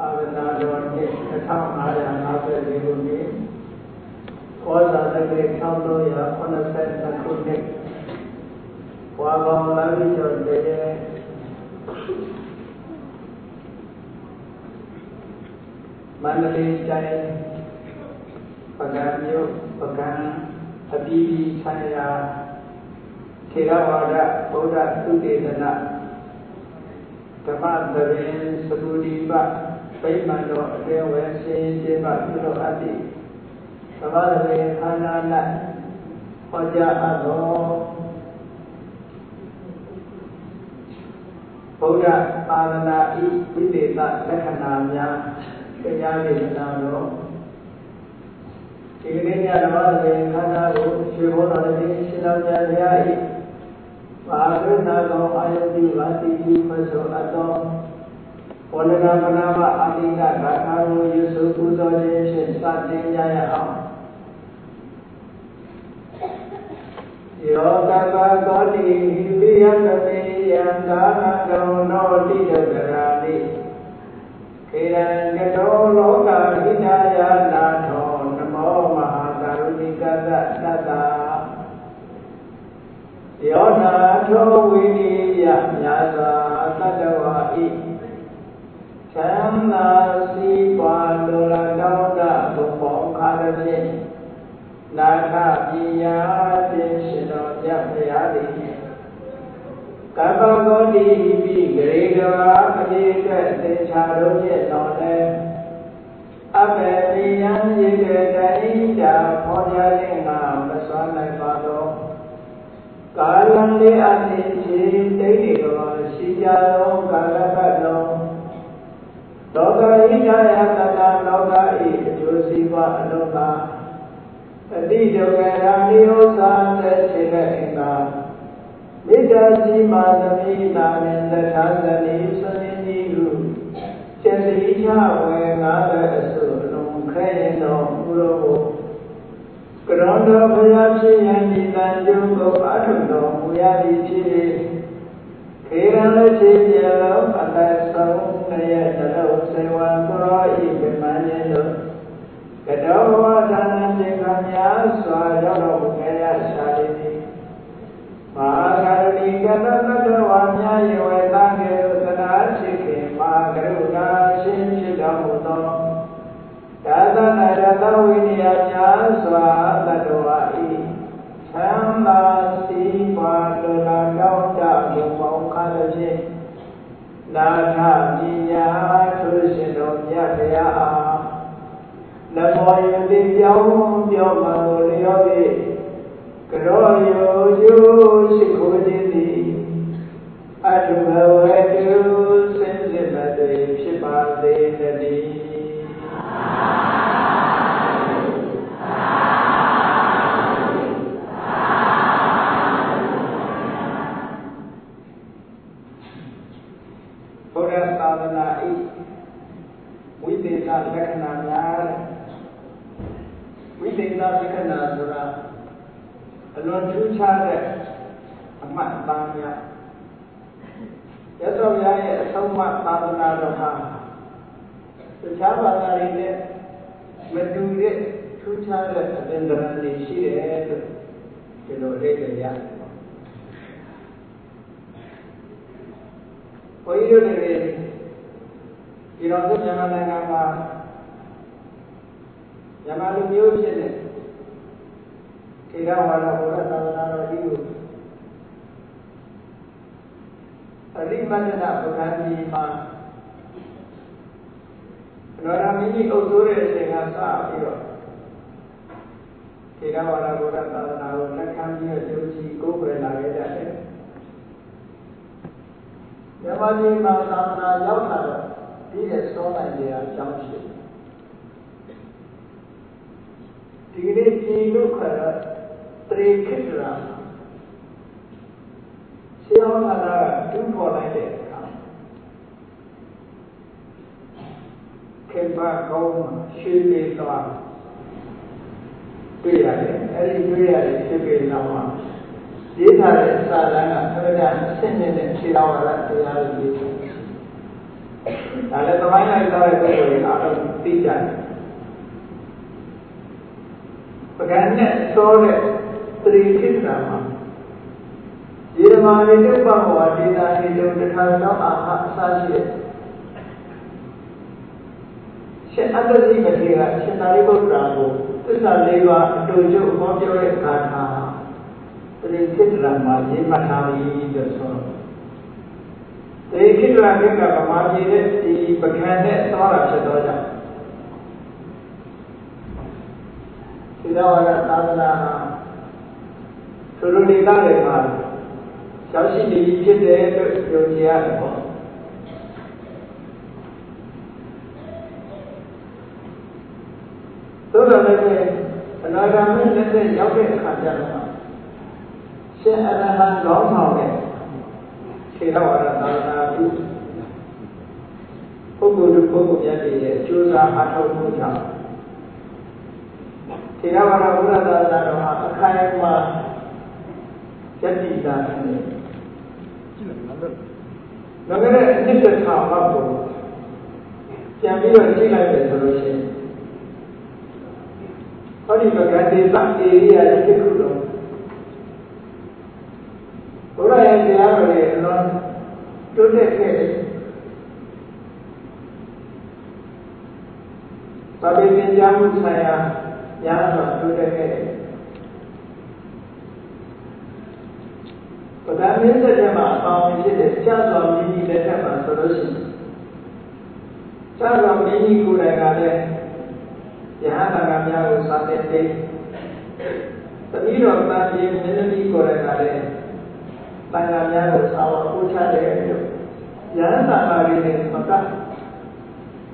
အာရဏတော်နှစ်2554ခုနှစ်ဩဇာတက္ကေ1382ခုနှစ်ဝါကောင်လာပြီးတော့တည်းမန္တလေးတိုင်းပကံမြို့ပကံအပြီးပြီးဆိုင်ရာထေရဝါဒဗုဒ္ဓသုတေသနဓမ္မသဘင်သဘူဒီ ပဗိမာန်တော်အကျေဝဲရှင်ကျေပပြုလို့အပ်သည့်ဓမ္မသဘင်ခန္ဓာ၌ဟောကြားအပ်သောဗုဒ္ဓပါရဏာဤဝိသေသလက္ခဏာများတရားဒေသနာတော်ဒီကနေ့ညဓမ္မသဘင်ခန္ဓာကိုရွှေဘုန်းတော်ရှင်ရှင်တော်မြတ်ဘုရား၏ပါရဏတော်အာယတိဝတိတိမဆောအတော ဝန္ဒနာပနာမအာတိကဂါထာကိုယေရှုပူဇော်ခြင်းဖြင့်စတင်ကြရအောင်ယောတကသောတိဝိယတမေယံကာနကောနောတိတကရာတိခေရံကတောလောကဟိနာယနာထောနမောမဟာကရုဏိကတတတ္တာယောနာထောဝိနိယမြာသာတတ္တဝါဤ ချမ်းသာစီပွားလိုလားတောင်းတဘုံပေါခါတဲ့ဖြင့်နာထပညာခြင်းရှင်တော်မြတ်ဘုရားသည်ကပ္ပဂောတိပိဂရေကဘာအရေအတွက်သင်္ချာတို့ဖြင့်တော်လဲအဘေပိယံရေကတိုင်းတာဖော်ပြခြင်းကမစွမ်းနိုင်ပါတော့ကာလံလေးအသိချင်းတိတ်နေကဘာရှိကြသောကာလပတ် လုံးလောကဣဒယတတလောကဤအကျိုးစီးပွားအလုံးသာအတိဒုက္ခရာနိယောသာတဲ့ခြေနဲ့အင်္ဂါမိတ္တစီမာသမိနာမင်သထာသနိသနိတိဟုစေတိချဝေငါလည်းအစုအလုံးခဲရင်တော်မူလို့ကရောတော်ဘုရားဖြစ်ရန်ဒီတန်ကျုပ်ကိုအထုတော်မူရသည်ဖြစ်ခေရန်လည်းဖြစ်ပြလုံးအသက်ဆုံး ရဲ့တလုံးစေဝံကိုရောဤပြမန်းခြင်းတို့ကတောဝါဒနာတေကများစွာရောက်တော်မူခဲ့ရရှာလိမ့်မည်မဟာကရုဏီကတတတဝါများယဝေသံကေသနာရှိခင်မဟာကရုဏာရှင်ဖြစ်တော်မူသောဒါသနာရတဝိနည်းများစွာတတဝါဤသံသာစီပါလောလာတောင်းတဘုံပေါင်းခါလည်းဖြင့်နာထပညာ သူရှင်တော်မြတ်ဗျာအားနမောယတိပြောင်းပြောင်းမှကိုလျော့၍ကရောယောယုရှိခိုးခြင်းသည်အထုဘဝတုစင်စစ်မသွေဖြစ်ပါစေတည်းဘုရားသာသနာဤဝိသေသလက္ခဏာများဝိသေသလက္ခဏာဆိုတာအလွန် ထူးခြားတဲ့အမှတ်အသားများရသော်များရဲ့အဆုံးအမသာသနာတော်ဟာတခြားဘာသာတွေနဲ့မတူတဲ့ထူးခြားတဲ့အသင်္ဒရတွေရှိတယ်လို့ဒီလိုလေးကြရတယ်ပေါ့ဘုန်းကြီးတို့တွေဒီတော်စုမြန်မာနိုင်ငံမှာမြန်မာလူမျိုးဖြစ်တဲ့ထေရဝါဒဘုရားသာသနာတော်ကြီးကို အရိမန္တနာပကံကြီးမှာအနောရမင်းကြီးအုပ်စိုးတဲ့အချိန်ကစပြီးတော့ထေရဝါဒဘုရားသာသနာကိုလက်ခံပြီးတော့ယုံကြည်ကိုးကွယ်လာခဲ့ကြတယ်မြန်မာပြည်မှာသာသနာရောက်လာတော့ဒီရဲ့စောနိုင်တဲ့အကြောင်းရှိဒီကနေ့ပြည်လို့ခေါ်တော့တရေခိတ္တရာ ဆရာဟောတာကတူပေါ်လိုက်တဲ့အခါခေပါကောင်းရွှေပေသွားတွေ့ရတယ်အဲ့ဒီတွေ့ရတဲ့ရွှေပေလောက်မှာရေးထားတဲ့စာတမ်းကအမှန်တန်ဆင့်နေတဲ့ခြေတော်ရတရားတွေရေးထားတယ်ဒါလည်းသမိုင်းလိုက်သားတဲ့ပုဂ္ဂိုလ်တွေအားလုံးသိကြတယ်ပကံနဲ့စောတဲ့သတိခိတ္တမှာဒီဓ မ္မရိတုပ္ပမောဒေတာဟိတုတထာသောအာဟအစရှိတဲ့ရှင်အတ္တတိမထေရရှင်သာရိပုတ္တရာကိုသစ္စာလေးပါးအတူတူဟောပြောတဲ့ဂါထာသတိခိတ္တမှာရေးမှတ်ထားပြီလို့ဆိုတော့ဒီခိတ္တရာကဗမာပြည်တဲ့ဒီပကံနဲ့သွားတာဖြစ်တော့ကြောင့်ဒီတော့ကသာသနာသူတို့ဒေသတွေမှာ ရောက်ရှိနေပြီဖြစ်တယ်လို့ပြောကြရတယ်ပေါ့သို့တော်လည်းအနာဂတ်မဲ့လက်သက်ရောက်တဲ့အခါကျတော့ရှင်အရဟံကောင်းဆောင်တဲ့ခြေတော်ဝါဒသာသနာပြုပုဂ္ဂိုလ်တို့ပုဂ္ဂိုလ်များရဲ့အကျိုးစားအထောက်အကူကြောင့်ခြေတော်ဝါဒဘုရားသာသနာတော်ဟာအခိုင်အမာ ယက်တိတာနဲ့နောက်ကြတဲ့အနှစ်တစ်ခါမှကိုပြန်ပြီးတော့ကြည့်လိုက်တယ်ဆိုလို့ရှိရင်ဟောဒီပကတိသဧရိယာတစ်ခုတော့ဘုရားရဲ့တရားတော်ရဲ့အလုံးတိုးတက်ခဲ့တယ်ဗာပိပညာမှုဆိုင်ရာညာတော်တိုးတက်ခဲ့တယ် ပကံမင်းသက်ထဲမှာအပေါင်းဖြစ်တဲ့ကြာစွာမြင်းကြီးလက်ထက်မှာဆိုလို့ရှိရင်ကြာစွာမြင်းကြီးကိုယ်တိုင်ကလည်းယဟန်တန်ကများကိုစာတဲ့တိတ်သမီးတော်တန်ကြီးမင်းသမီးကိုယ်တိုင်ကလည်းတန်ခါများကိုစာဝပို့ချတယ်လို့ယဟန်တန်ခါလေးနဲ့မက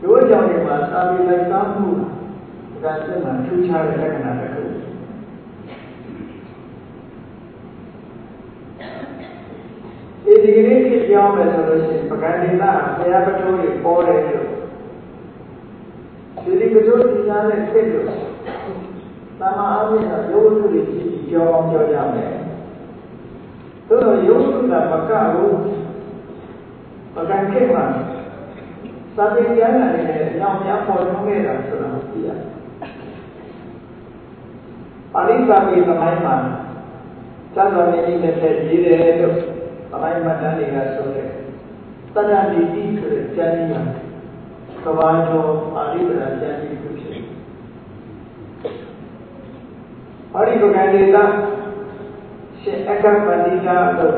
တို့ကြောင့်ဒီမှာစာပေလိုက်သားမှုကစက်မှာထူးခြားတဲ့လက္ခဏာတစ်ခု ဒီဒီကနေ့ဖြစ်ပြောင်းမယ်ဆိုလို့ရှိရင်ပကံဒေသဘုရားပထိုးတွေပေါ်တယ်လို့ဒီဒီပထိုးဒီသားနဲ့ဖြစ်လို့သမ္မာအမြင့်ကရုပ်ထုတွေကြည့်ပြောင်းပြောကြမယ်သို့တော့ရုပ်ထုကမကဘူးပကံခေတ်မှာသာပေကျမ်းလာတဲ့ညောင်များပေါ်ထွန်းခဲ့တာဆိုတာသိရတယ်ပါဠိစာပေသမိုင်းမှာသတ္တဝါမြင့်ကြီးတစ်ဆက်ရေးတယ်လို့ သမိုင်းမှတ်တမ်းတွေကဆိုတယ်တဏှာဒီတိဆိုတဲ့ကျမ်းကြီးမှာကဘာကျော်ပါဠိဗလာကျမ်းကြီးကိုဖြစ်ဟောဒီပုဂ္ဂိုလ်ဒေသရှင်အကပ္ပတိကာလို့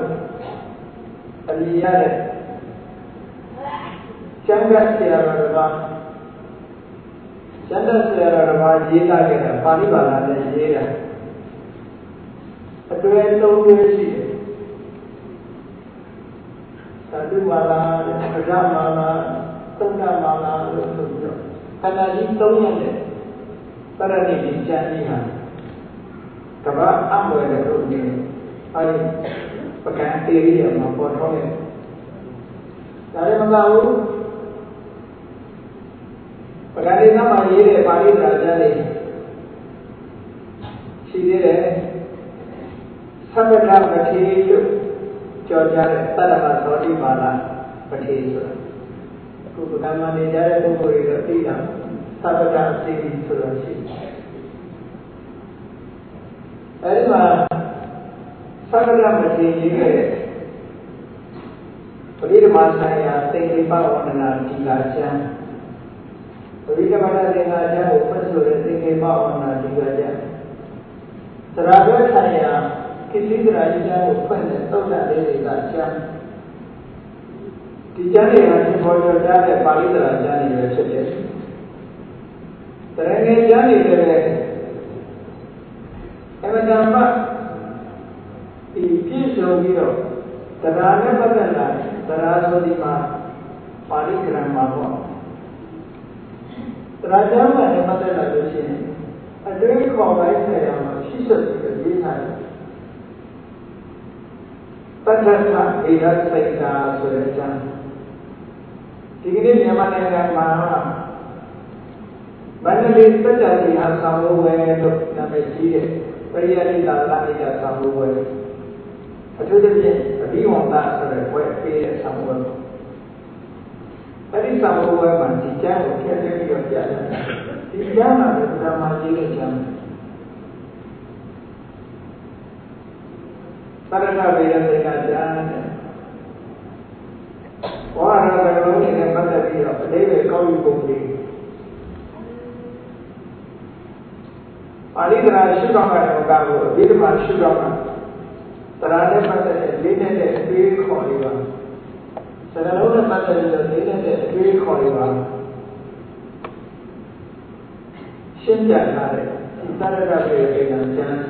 အမည်ရတဲ့ကျမ်းကဆရာတော်ကကျမ်းကဆရာတော်ကရေးလာခဲ့တာပါဠိဘာသာနဲ့ရေးတာအတွဲသုံးမျိုးရှိတယ် သတုမာလာပဒမာလာသုဒ္ဓမာလာလို့ဆိုပြီးတော့ခန္ဓာကြီး၃ရက်နဲ့ပရဏိတိကျမ်းကြီးဟာကမ္ဘာအမွယ်တဲ့လို့နေအဲဒီပကံတေရိယာမှာပေါ်ထောင်းတယ်ဒါလည်းမကဘူးပကံဒေသမှာရေးတဲ့ပါဠိတော်ကျမ်းတွေရှိသေးတယ်သဗ္ဗတမထေလို့ ကြော်ကြတဲ့တတ္တမသောတိပါဠပထေဆိုတာအခုပကံမှာနေကြတဲ့ပုဂ္ဂိုလ်တွေတော့သိတာသဗ္ဗတအစီဆိုတာရှိတယ်အဲဒီမှာသက္ကရမထေရေးခဲ့တဲ့ပရိဓမ္မဆိုင်ရာသိက္ခာပဝန္ဒနာဒီလာကျမ်းပရိဓမ္မသင်္ဃာကျမ်းကိုဖတ်ဆိုတဲ့သိက္ခာပဝန္ဒနာဒီလာကျမ်းသရဘတ်ဆိုင်ရာ ကိစ္စဒရာကျမ်းကိုဖွင့်တဲ့သုတ်တလေးတွေကကျမ်းဒီကျမ်းတွေကသဘောကျော်ကြားတဲ့ပါဠိတော်ကျမ်းတွေပဲဖြစ်တယ်။တရငယ်ကျမ်းတွေလည်းအမတန်မှဒီပြည့်စုံပြီးတော့တရားနဲ့ပတ်သက်လာတရားဆိုဒီမှာပါဠိကရံမှာပေါ့တရားကျမ်းမှာနဲ့ပတ်သက်လာလို့ရှိရင်အတွင်းခေါ်ပိုင်းဆိုင်ရာမှာရှိစပ်ပြီးတော့ရေးထားတယ် ပဋ္ဌာန်းဧရစိတ်တာဆိုတဲ့ကျမ်းဒီကနေ့မြန်မာနိုင်ငံမှာဗန္ဒလေးစัจ जा စီဟာသံဃောဝယ်လို့နာမည်ကြီးတယ်ပရိယတိသာသနိကသံဃောဝယ်အထူးသဖြင့်အဘိဝန္တဆိုတဲ့ဘွဲ့ပေးတဲ့သံဃောအဲ့ဒီစာဘဝမှာဒီကျမ်းကိုထည့်သွင်းပြီးတော့ကြားတယ်ဒီကျမ်းမှာဗုဒ္ဓမာကြီးရဲ့ကျမ်း သရဏဗေယသေကကျမ်းတဲ့ဝါရဘယ်လိုနေနဲ့ပတ်သက်ပြီးတော့အလေးပဲကောင်းယူပုံလေးပါဠိတရားရှုထောင့်ကတော့ကာကိုအဘိဓမ္မာရှုထောင့်ကတရားနဲ့ပတ်သက်တဲ့လေးနဲ့တဲ့အသေးခေါ်လေးပါစကားလုံးနဲ့ပတ်သက်ပြီးတော့လေးနဲ့တဲ့အသေးခေါ်လေးပါရှင်းပြထားတဲ့ဒီသရဏဗေယသေကကျမ်းဒါပြီးတော့ဒီသီတရာကျမ်းရဲ့အနစ်ကိုထုတ်ထား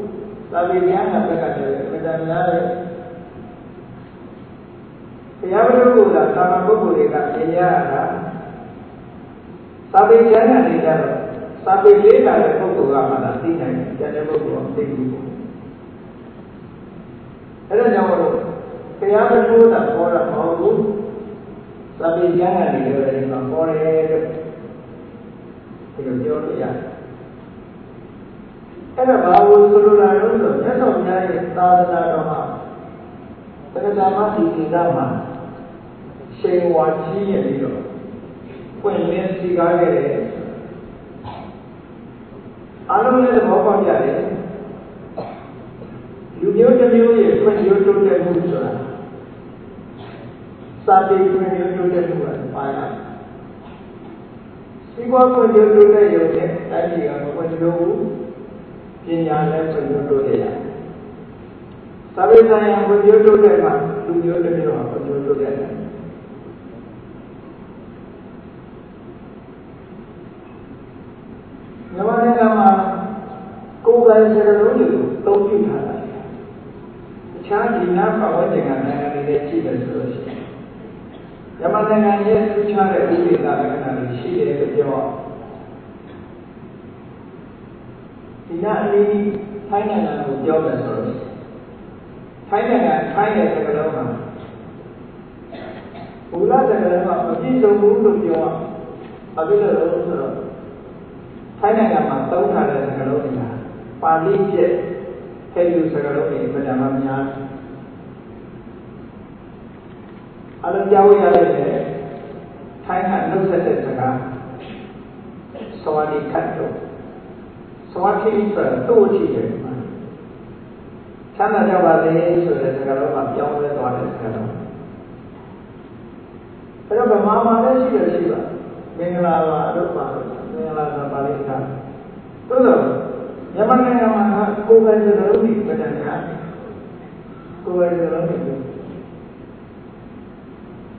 ပုဂ္ဂိုလ်တွေကပကံဒေကမှာပေါ်ထွက်လာတဲ့ကျမ်းတွေတော်တော်များများရှိသိကြဒါတွေကဘာလို့ပေါ်ပြနေတာလဲဆိုပကံဒေကဘုရားပထိုးတာပေါ်တာမဟုတ်ဘူးသာဝေကျမ်းကဘက်ကတည်းကဒါများတဲ့ဘုရားဘုရားကသာမန်ပုဂ္ဂိုလ်တွေကသင်ရတာသာဝေကျမ်းကနေကြတော့သာဝေလေးလာတဲ့ပုဂ္ဂိုလ်ကမှသာသိနိုင်တယ်ကျန်တဲ့ပုဂ္ဂိုလ်ကသိဘူးအဲဒါကြောင့်မလို့ဘုရားဘုရားကပေါ်တာမဟုတ်ဘူးသာဝေကျမ်းကနေလည်းဒီမှာပေါ်တယ်လို့ဒီလိုပြောလို့ရတယ် အဲ့ဒါဘာလို့ဆိုလိုလာလို့ဆိုမြတ်စွာဘုရားရဲ့သာသနာတော်မှာတက္ကသိုလ်မှာဒီဒေသမှာရှင်ဝါကြီးရဲ့ပြီးတော့ပွင့်လင်းစီကားခဲ့တယ်အားလုံးလည်းသဘောပေါက်ကြတယ်လူမျိုးတစ်မျိုးရဲ့ဖွံ့ဖြိုးတိုးတက်မှုဆိုတာစာပေဖွံ့ဖြိုးတိုးတက်မှုကပါရစီးပွားဖွံ့ဖြိုးတိုးတက်ရုံနဲ့တိုင်းပြည်ကမဖွံ့ဖြိုးဘူး ပညာနဲ့ဖွံ့ဖြိုးတိုးတက်ရတယ်။သာဝေဆိုင်ရာဖွံ့ဖြိုးတိုးတက်မှာလူမျိုးတစ်မျိုးဟာဖွံ့ဖြိုးတိုးတက်တယ်။မြန်မာနိုင်ငံမှာကိုယ်ပိုင်စကားလုံးတွေကိုသုံးပြထားတာ။အခြားဒီနာပတ်ဝန်းကျင်ကနိုင်ငံတွေလည်းကြည့်တယ်ဆိုလို့ရှိရင်မြန်မာနိုင်ငံရဲ့ထူးခြားတဲ့ဥပဒေလက္ခဏာတွေရှိတယ်လို့ပြော ဒီနာအလေးထိုင်းနိုင်ငံကိုပြောမယ်ဆိုတော့ထိုင်းနိုင်ငံထိုင်းတဲ့စကားလုံးမှာဘုရားစကားလုံးကမပြည့်စုံဘူးလို့ပြောအဘိဓမ္မာလို့ဆိုတော့ထိုင်းနိုင်ငံမှာသုံးထားတဲ့စကားလုံးတွေကပါဠိကျက်ဟဲလူစကားလုံးတွေပထမများအလုံးကြောင်းရတဲ့ထိုင်းကနှုတ်ဆက်တဲ့စကားသဝတိခတ်တော့ သဝတိဆိုတာတို့ကြည့်တယ်ချမ်းသာကြပါစေဆိုတဲ့စကားလုံးကပြောင်းလဲသွားတဲ့စကားလုံးအဲ့တော့ဗမာမှာလည်းရှိရရှိပါမင်္ဂလာပါတို့ပါမင်္ဂလာပါပါလိမ့်တာသို့တော့မြန်မာနိုင်ငံမှာကိုယ်ပဲစကားလုံးတွေပတ်တယ်များကိုယ်ပဲစကားလုံးတွေ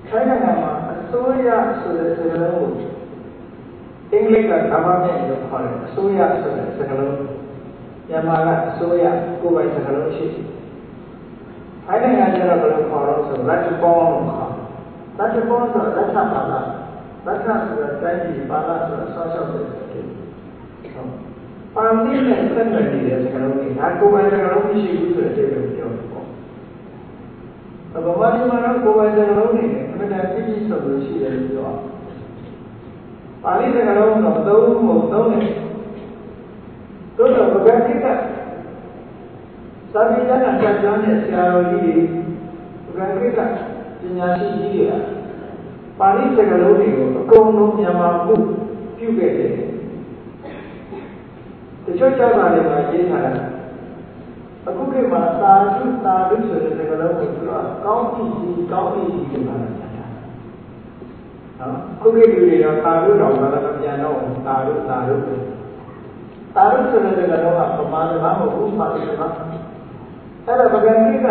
ထိုင်းနိုင်ငံမှာအစိုးရဆိုတဲ့စကားလုံးကို အင်္ဂလိပ်က government လို့ခေါ်တယ်အစိုးရဆိုတဲ့စကားလုံးမြန်မာကအစိုးရကိုယ်ပိုင်စကားလုံးရှိတယ်။ထိုင်းနိုင်ငံကျတော့ဘယ်လိုခေါ်လို့ဆိုလက်ချပေါင်းလို့ခေါ်။လက်ချပေါင်းဆိုလက်ချပါလာလက်ချဆိုတာတိုင်းပြည်ပါလာဆိုတာဆောက်ရှောက်တဲ့ဖြစ်။ဟုတ်။ပါဠိနဲ့ဆက်နွယ်နေတဲ့စကားလုံးတွေဒါကိုယ်ပိုင်စကားလုံးမရှိဘူးဆိုတဲ့အချက်ကိုပြောတယ်ပေါ့။ဗမာပြည်မှာတော့ကိုယ်ပိုင်စကားလုံးတွေနဲ့အမှန်တန်ပြည့်ပြည့်စုံစုံရှိတယ်လို့ပြော။ ပါဠိစကားလုံးတော့သုံးဖို့သုံးတယ်တို့တော့ဗကတိကသာဝိဒနာကြကြတဲ့ဆရာတော်ကြီးတွေဗကတိကပညာရှိကြီးတွေကပါဠိစကားလုံးတွေကိုအကုန်လုံးမြန်မာမှုပြုခဲ့တယ်တချို့ကျောင်းသားတွေမှာရေးထားတာအခုခေတ်မှာသာသုသာဓုဆိုတဲ့စကားလုံးကိုသူကကောင်းကြည့်ကြီးကောင်းကြည့်ကြီးလို့ပြောတာ နော်ခုခေတ်လူတွေတော့သာဓုတော်မှာလည်းပြန်တော့သာဓုသာဓုသာရုဆိုတဲ့ကတော့ပမာဏမဟုတ်ဘူးပါဠိကအဲ့ဒါပကံကိက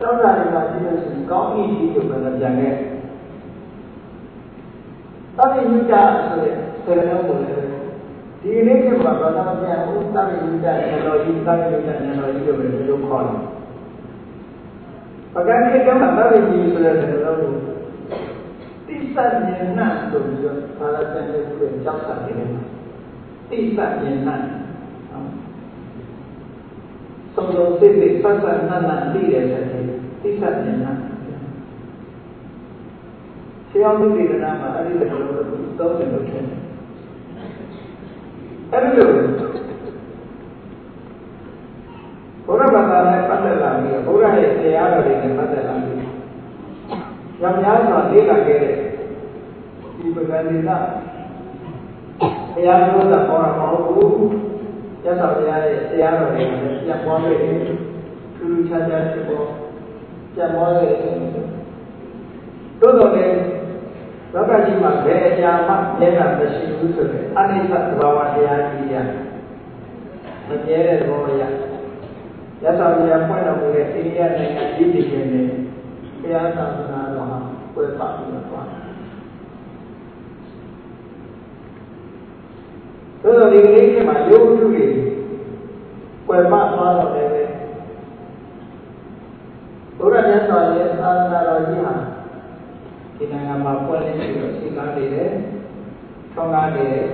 တောင်းတာတွေကရှိလို့ရှိရင်ကောင်းဤဒီကိုပြန်ပြန်ခဲ့သဗ္ဗညုတဆိုတဲ့စေရနောကိုလည်းဒီနေ့ကမှာဘာသာပြန်ဦးသဗ္ဗညုတဉာဏ်တော်ကြီးသဗ္ဗညုတဉာဏ်တော်ကြီးလို့ပဲဒီလိုခေါ်တယ်ပကံကိကမှာသဗ္ဗညုဆိုတဲ့စေရနောကို တိစဉ္နဆိုပြီးတော့ဘာသာပြန်တဲ့သူရဲ့ကြောက်တာနေတယ်တိစဉ္နသုံးလုံးစိတ်စိတ်ဆက်ဆက်နတ်နတ်သိတယ်ဆိုရင်တိစဉ္နဆရာမသိတဲ့နာမှာအဲ့ဒီလိုသုံးတယ်လို့ထင်တယ်အဲ့ဒီလိုဘုရားဘာသာနဲ့ပတ်သက်လာပြီးဘုရားရဲ့တရားတော်တွေနဲ့ပတ်သက်လာပြီး ညများစွာလေ့လာခဲ့တဲ့ဒီပကတိကဘုရားပြောတာဟောတာမဟုတ်ဘူးရသော်ဘုရားရဲ့တရားတော်တွေနဲ့ပြန်ပွားခဲ့တယ်ထူးထူးခြားခြားဖြစ်ပေါ်ပြန်ပွားခဲ့တယ်တိုးတော်လည်းလောကကြီးမှာဘယ်အရာမှမြဲတာမရှိဘူးဆိုတဲ့အနိစ္စသဘာဝတရားကြီးရမမြဲတဲ့ဘောရရသော်ဘုရားဖွင့်တော်မူတဲ့အိန္ဒိယနိုင်ငံကြီးတည်ခြင်းနဲ့ဘုရားသာသနာ တော်ဟာပွဲပတ်ပြီးတော့သွားတယ်။သို့တော်ဒီကလေးကမှယုံထုတွေပွဲပတ်သွားတော့လည်းဘုရားမြတ်စွာဘုရားသာသနာတော်ကြီးဟာဒီနိုင်ငံမှာပွင့်လင်းပြီးတော့စိတ်ကားနေတယ်။ထုံးကားနေတယ်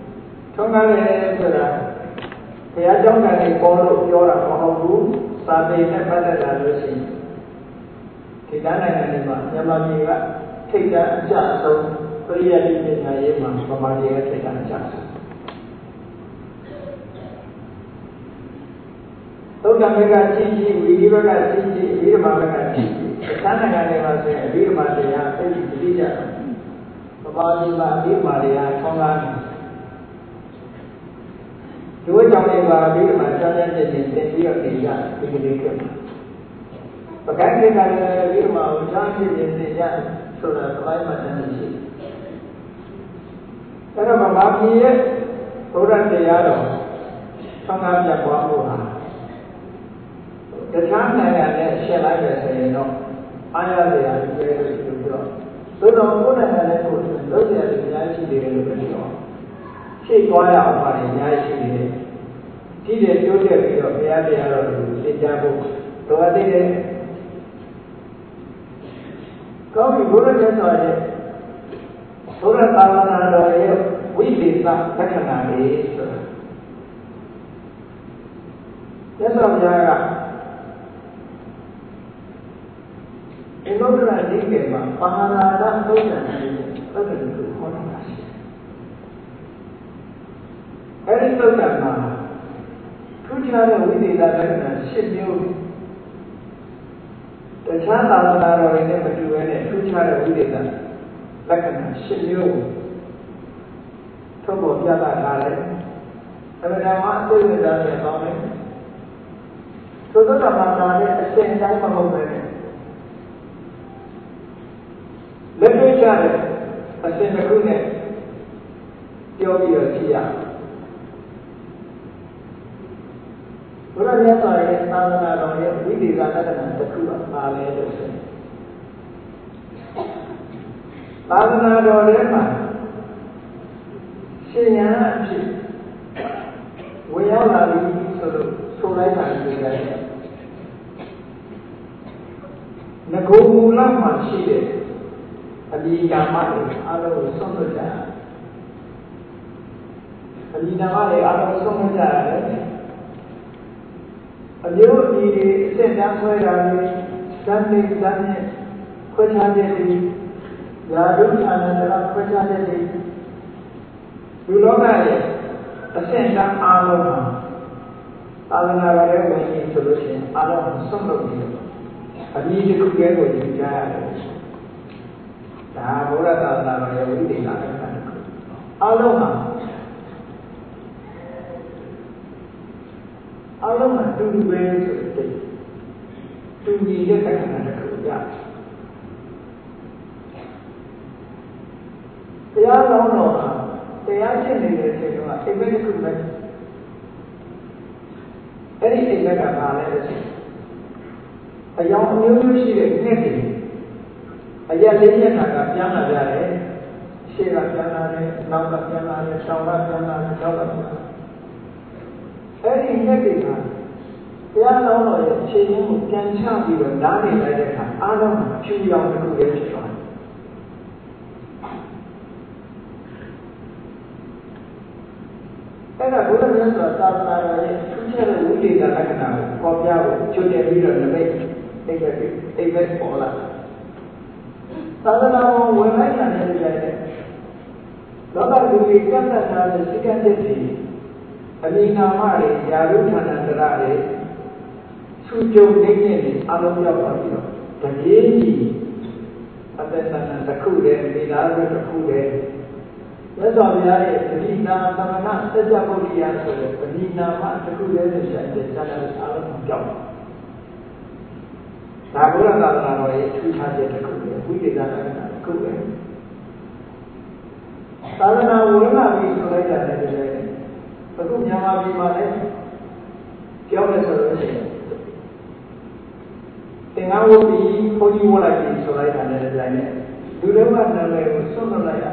။ထုံးကားနေတယ်ဆိုတာဘုရားကျောင်းကနေပေါ်လို့ပြောတာမဟုတ်ဘူး။စာပေနဲ့ပတ်သက်လာလို့ရှိရင် ဒီကနိုင်ငံတွေမှာမြန်မာပြည်ကထိတ်တန့်အကျဆုံးပရိယတ်ပညာရေးမှာဗမာပြည်ကထိတ်တန့်အကျဆုံးသုဒ္ဓမေကချင်းချင်းဝိရိဘကချင်းချင်းဝိရမဘကချင်းချင်းအခန်းနိုင်ငံတွေမှာဆိုရင်အဘိဓမ္မာတရားအဲ့ဒီတိကျတယ်ဗမာပြည်မှာအဘိဓမ္မာတရားခေါင်းကားတယ်ဒီဝိကြောင့်လည်းပါအဘိဓမ္မာစမ်းစမ်းချက်ချင်းသင်ပြီးတော့နေကြဒီကလေးက ပကံဒေကလည်းဒီမှာဝိချာဖြစ်နေနေရဆိုတာသမိုင်းမှာတည်းရှိအဲ့တော့ဗမာပြည်ရဲ့ဘုရားတရားတော်ဆောင်းကားပြပွားဖို့ဟာတခြားနိုင်ငံနဲ့ရှင်းလိုက်ရဆိုရင်တော့အားရစရာတွေလို့ပြောသို့တော်ကိုယ်နိုင်ငံနဲ့ကိုယ်လုံးစရာတွေအများကြီးရှိတယ်လို့ပြောရှေ့သွားရအောင်ပါအများကြီးရှိတယ်ကြည့်တယ်ပြောတယ်ပြီးတော့ဘုရားတရားတော်ကိုသင်ကြားဖို့တော်အပ်တဲ့ကော င်းပြီဘုရားမြတ်စွာရဲ့ဘုရားသာသနာတော်ရဲ့ဝိသေသလက္ခဏာလေးဆိုတာမြတ်စွာဘုရားကအင်္ဂုတ္တရအဓိပ္ပာယ်မှာပါဟာရဒသုဒ္ဓံလေးသုဒ္ဓံကိုခေါ်တာရှိတယ်။အဲဒီသုဒ္ဓံမှာထူးခြားတဲ့ဝိသေသလက္ခဏာ၈မျိုး တခြားသာသနာတော်တွေနဲ့မတူဘဲနဲ့ထူးခြားတဲ့ဝိသေသလက္ခဏာ၈မျိုးထုတ်ပေါ်ပြသလာတယ်။အမှန်တမ်းအသိဉာဏ်နဲ့ပေါင်းတယ်။သို့သော်မှာသာတဲ့အစဉ်တိုင်းမဟုတ်ပဲလက်တွေ့ချတဲ့အစဉ်တစ်ခုနဲ့ပြောပြီးတော့ကြည့်ရ ဘုရားမြတ်စွာရဲ့သာသနာတော်ရဲ့ဝိသေသလက္ခဏာတစ်ခုကပါလဲလို့ဆိုရင်သာသနာတော်ထဲမှာရှင်ရန်အဖြစ်ဝင်ရောက်လာပြီဆိုလို့ဆိုလိုက်တာဒီကနေ့ငကိုမူလမှာရှိတဲ့အဒီကာမတွေအားလုံးကိုဆုံးဖြတ်ကြတယ်အဒီကာမတွေအားလုံးဆုံးဖြတ်ကြရတယ် အမျိုးအမည်တွေအစ်တန်းဆွဲတာတွေဇန်နေဇန်နဲ့ခွဲခြားတဲ့တွေယာဒုဌာနတရခွဲခြားတဲ့တွေလူလောကရဲ့အစ်တန်းအားလုံးဟာသာသနာတော်ရဲ့ဝင်ကြီးဆိုလို့ရှိရင်အားလုံးဆုံးလုပ်ပြီးအမည်တစ်ခုတည်းကိုယူကြရတယ်ဒါဘုရားသာသနာတော်ရဲ့ဝိသေသလက္ခဏာတစ်ခုအားလုံးဟာ အားလုံးကတူတူပဲဆိုတဲ့တူညီတဲ့လက္ခဏာတစ်ခုရတရားတော်တော်ဟာတရားရှင်းနေတဲ့အချိန်ကအိမ်မက်တစ်ခုပဲအဲ့ဒီအိမ်မက်ကပါလဲအယောင်အမျိုးမျိုးရှိတဲ့ငှက်တွေအရက်လေးရက်တာကပြန်လာကြတယ်ရှေ့ကပြန်လာတယ်နောက်ကပြန်လာတယ်ရှောင်းကပြန်လာတယ်နောက်ကပြန်လာ အဲ့ဒီမြက်တွေကဘုရားလောင်းတော်ရဲ့ခြေရင်းကိုပြန်ချပြီးတော့ဓာတ်နေလိုက်တဲ့အခါအာရုံဖြူရောင်တစ်ခုပဲဖြစ်သွားတယ်အဲ့ဒါဘုရားမြတ်စွာသာသနာတော်ရဲ့သူချက်တဲ့ဝိသေသလက္ခဏာကိုပေါ်ပြဖို့ကျွတ်တယ်ပြီးတော့နမိတ်အိပ်ပဲအိပ်ပဲပေါ်လာသာသနာတော်ဝင်လိုက်တဲ့နေရာတွေလောကလူကြီးကန့်သတ်ထားတဲ့စိက္ခာတည်း အမိနာမတွေယာရုဌာနတရတွေသူကြုံနေနေအလုံးရောက်ပါပြီးတော့တကြီးကြီးအသက်ဆန္ဒတစ်ခုတည်းမိသားစုတစ်ခုတည်းမြတ်စွာဘုရားရဲ့ပဏိနာသမဏစัจ java ဗုဒ္ဓရာဆိုတဲ့ပဏိနာမတစ်ခုတည်းနဲ့ဆိုင်တဲ့ဆန္ဒအားလုံးကြောက်ဒါဘုရားသာသနာတော်ရဲ့ထူးခြားချက်တစ်ခုပဲဝိသေသနာတစ်ခုပဲသာသနာဝင်လာပြီဆိုလိုက်တာလည်း အခုမြန်မာပြည်မှာလည်းပြောမယ်ဆိုလို့ရှိရင်သင်္ကန်းဝတ်ပြီးဘုန်းကြီးဝတ်လိုက်ပြီးဆိုလိုက်တာလည်းတိုင်းနဲ့လူတော်ကနာမည်ကိုဆွတ်လွတ်လိုက်ရ